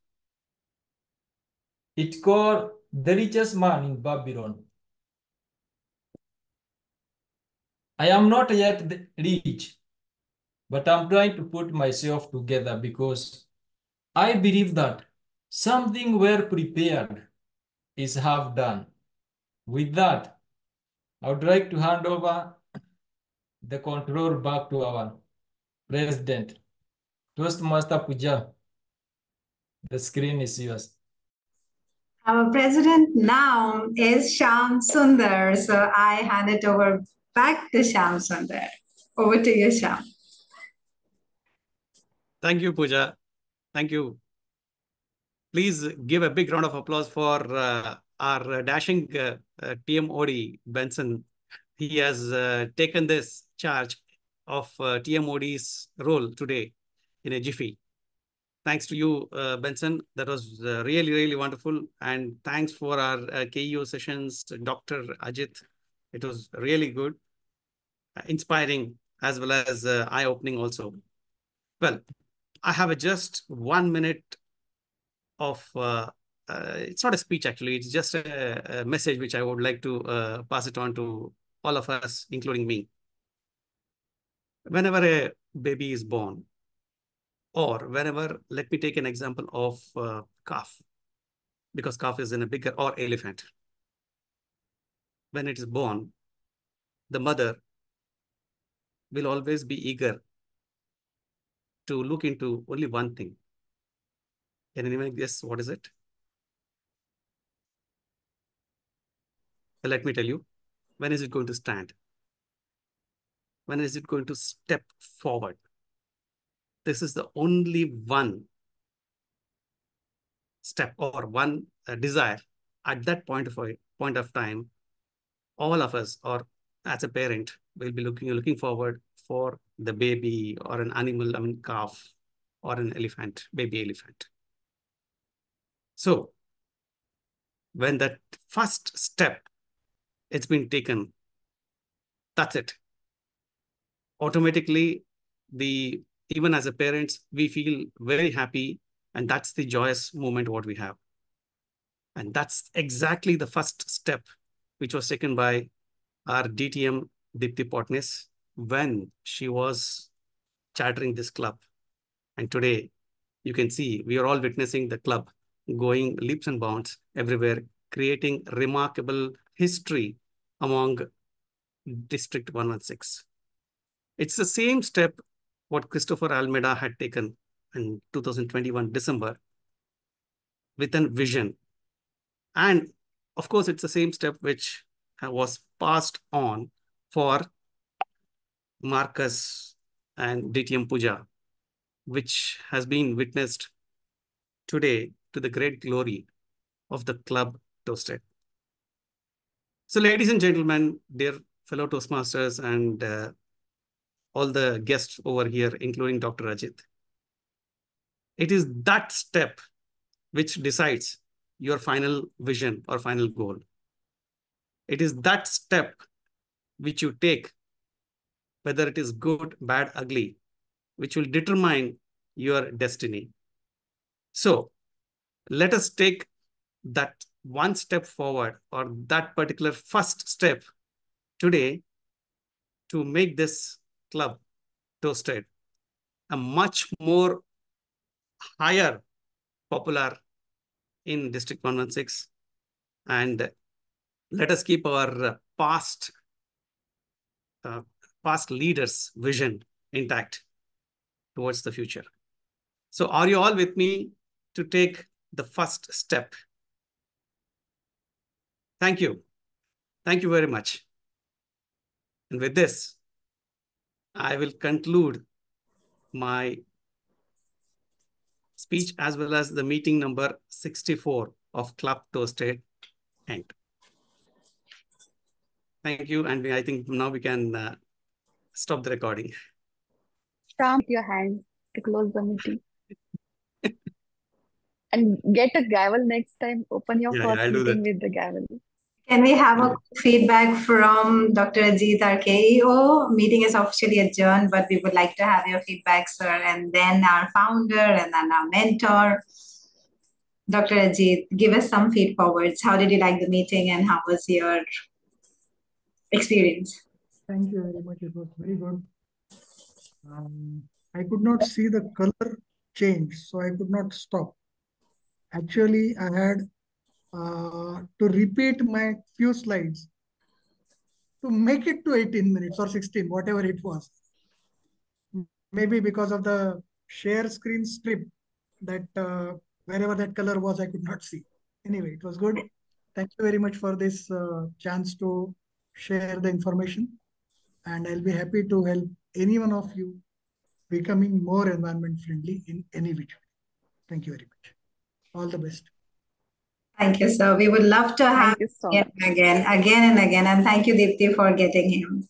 It called The Richest Man in Babylon. I am not yet rich, but I'm trying to put myself together because I believe that something well prepared is half done. With that, I would like to hand over the control back to our president. Toastmaster Puja, the screen is yours. Our president now is Sham Sundar. So I hand it over back to Sham Sundar. Over to you, Sham. Thank you, Puja. Thank you. Please give a big round of applause for uh, our dashing uh, uh, TMOD, Bensen. He has uh, taken this charge of uh, TMOD's role today in a jiffy. Thanks to you, uh, Bensen. That was uh, really, really wonderful. And thanks for our uh, KEO sessions, Dr. Ajit. It was really good, uh, inspiring, as well as uh, eye-opening also. Well, I have just one minute of, uh, it's not a speech actually, it's just a, a, message which I would like to pass it on to all of us, including me whenever a baby is born, or whenever, let me take an example of uh, calf, because calf is in a bigger, or elephant. When it is born, the mother will always be eager to look into only one thing. Can anyone guess what is it? Let me tell you, when is it going to stand? When is it going to step forward? This is the only one step or one uh, desire at that point of point of time. All of us, or as a parent, will be looking looking forward for the baby or an animal, I mean calf or an elephant, baby elephant. So when that first step it's been taken, that's it automatically the even as a parents we feel very happy and that's the joyous moment what we have and that's exactly the first step which was taken by our dtm Deepti Potnis when she was chartering this club and today you can see we are all witnessing the club going leaps and bounds everywhere creating remarkable history among District 116. It's the same step what Christopher Almeida had taken in 2021 December with a vision. And of course, it's the same step which was passed on for Marcus and DTM Puja, which has been witnessed today to the great glory of the club ToastEd. So ladies and gentlemen, dear fellow Toastmasters and uh, all the guests over here, including Dr. Ajit, it is that step which decides your final vision or final goal. It is that step which you take, whether it is good, bad, ugly, which will determine your destiny. So let us take that one step forward or that particular first step today to make this club ToastEd a much more higher popular in district 116 and let us keep our past uh, past leaders vision intact towards the future so are you all with me to take the first step Thank you. Thank you very much. And with this, I will conclude my speech as well as the meeting number 64 of Club ToastEd End. Thank you. And I think now we can uh, stop the recording. Stamp your hands to close the meeting. and get a gavel next time. Open your Yeah, first yeah, meeting with the gavel. Can we have a feedback from Dr. Ajit, our KEO? Meeting is officially adjourned, but we would like to have your feedback, sir, and then our founder and then our mentor. Dr. Ajit, give us some feed forwards. How did you like the meeting and how was your experience? Thank you very much. It was very good. Um, I could not see the color change, so I could not stop. Actually, I had uh, to repeat my few slides to make it to 18 minutes or 16, whatever it was. Maybe because of the share screen strip that uh, wherever that color was, I could not see. Anyway, it was good. Thank you very much for this uh, chance to share the information. And I'll be happy to help any one of you becoming more environment friendly in any video. Thank you very much. All the best. Thank you, sir. We would love to have you so him again, again and again. And thank you, Deepti, for getting him.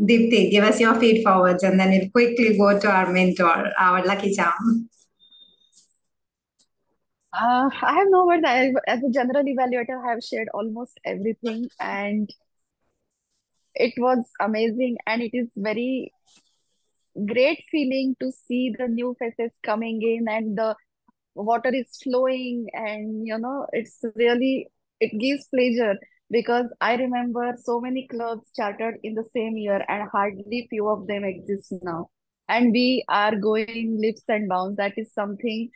Deepti, give us your feed forwards and then we'll quickly go to our mentor, our lucky charm. Uh, I have no words. I, as a general evaluator, I have shared almost everything, and it was amazing. And it is very great feeling to see the new faces coming in and the water is flowing, and you know, it's really it gives pleasure because I remember so many clubs chartered in the same year, and hardly few of them exist now. And we are going leaps and bounds. That is something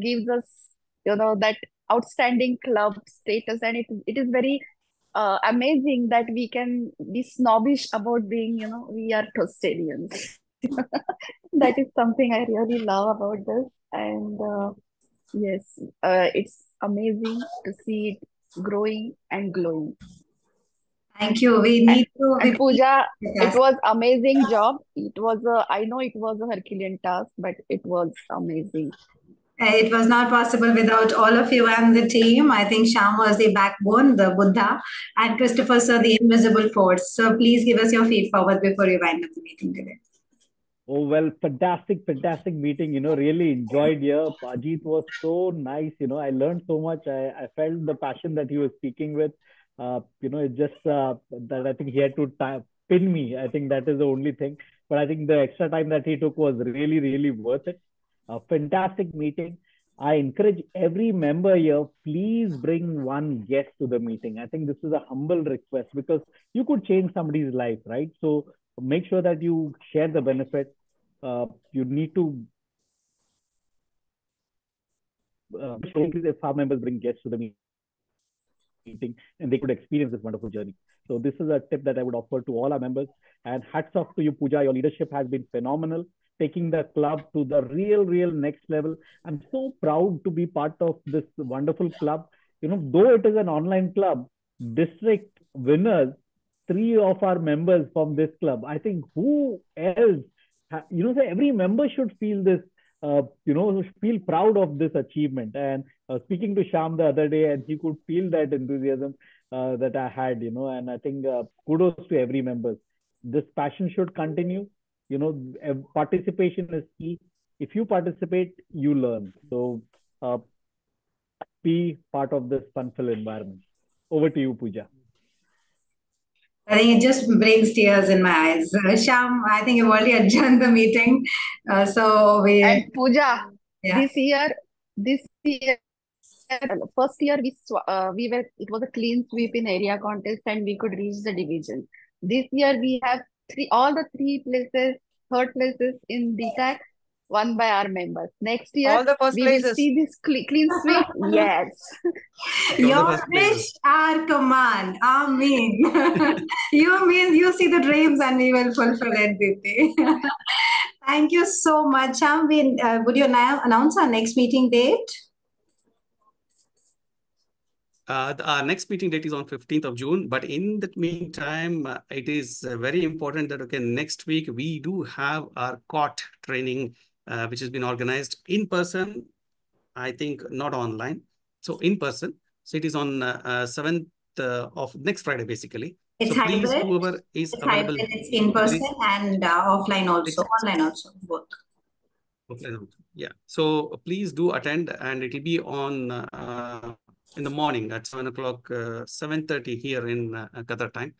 gives us you know that outstanding club status and it, it is very uh, amazing that we can be snobbish about being you know we are Toastadians that is something I really love about this and uh, yes uh, it's amazing to see it growing and glowing Thank you. We need to. and Pooja Yes. it was amazing job it was a I know it was a Herculean task but it was amazing Uh, It was not possible without all of you and the team. I think Sham was the backbone, the Buddha, and Christopher, sir, the invisible force. So please give us your feed forward before you wind up the meeting today. Oh, well, fantastic, fantastic meeting. You know, really enjoyed here. Ajit was so nice. You know, I learned so much. I, I felt the passion that he was speaking with. Uh, you know, it just uh, that I think he had to pin me. I think that is the only thing. But I think the extra time that he took was really, really worth it. A fantastic meeting. I encourage every member here, please bring one guest to the meeting. I think this is a humble request because you could change somebody's life, right? So make sure that you share the benefit. Uh, you need to uh, if our members bring guests to the meeting. meeting and they could experience this wonderful journey. So this is a tip that I would offer to all our members. And hats off to you, Pooja. Your leadership has been phenomenal, taking the club to the real, real next level. I'm so proud to be part of this wonderful club. You know, though it is an online club, district winners, three of our members from this club. I think who else, you know, every member should feel this uh, you know, feel proud of this achievement. And uh, speaking to Sham the other day, and he could feel that enthusiasm uh, that I had, you know, and I think uh, kudos to every member. This passion should continue. You know, participation is key. If you participate, you learn. So uh, be part of this fun-filled environment. Over to you, Pooja. I think it just brings tears in my eyes. Uh, Sham, I think you've already adjourned the meeting. Uh, so we. And Pooja, yeah. this year, this year, first year we uh, we were it was a clean sweep in area contest and we could reach the division. This year we have three all the three places, third places in DTAC won by our members. Next year, all the first we places. will see this clean, clean sweep. yes. Your wish, our command. Amen. you mean you see the dreams and we will fulfill it, Diti. Thank you so much. Um, we, uh, would you now announce our next meeting date? Uh, the, our next meeting date is on 15th of June. But in the meantime, uh, it is uh, very important that, okay, next week we do have our COT training uh, which has been organized in person, I think not online. So in person. So it is on uh, uh, 7th uh, of next Friday, basically. It's so hybrid. please, whoever is it's available. hybrid. It's in person and uh, offline also, online also, both. Offline also. Yeah. So please do attend and it will be on uh, in the morning at 7 o'clock, uh, 7.30 here in uh, Qatar time.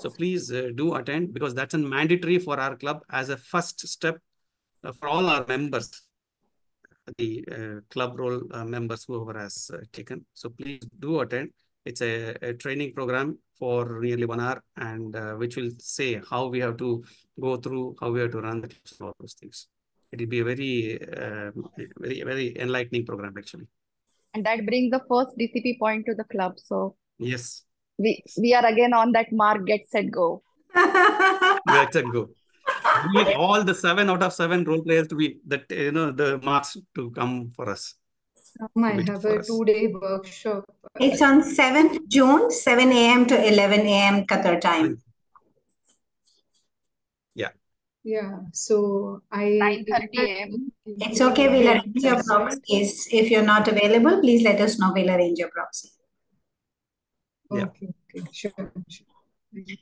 So please uh, do attend because that's a mandatory for our club as a first step uh, for all our members, the uh, club role uh, members, whoever has taken. So please do attend. It's a, a, training program for nearly one hour and which will say how we have to go through, how we have to run the all those things. It will be a very, very, very enlightening program actually. And that brings the first DCP point to the club. So yes, we we are again on that mark. Get set, go. get set, go we need all the seven out of seven role players to be that you know the marks to come for us. I have a two-day workshop. It's on 7th June, 7 a.m. to 11 a.m. Qatar time. Yeah. Yeah. So I 9:30 a.m. It's okay. We'll arrange your proxies. If you're not available, please let us know. We'll arrange your proxy. Yeah. Okay. Okay. Sure. sure.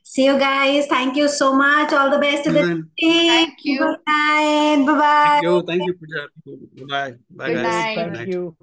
See you guys. Thank you so much. All the best to the team. Thank you. Good night. Bye bye. Thank you. Thank you, Pooja. Bye. Bye, Good guys. Thank you.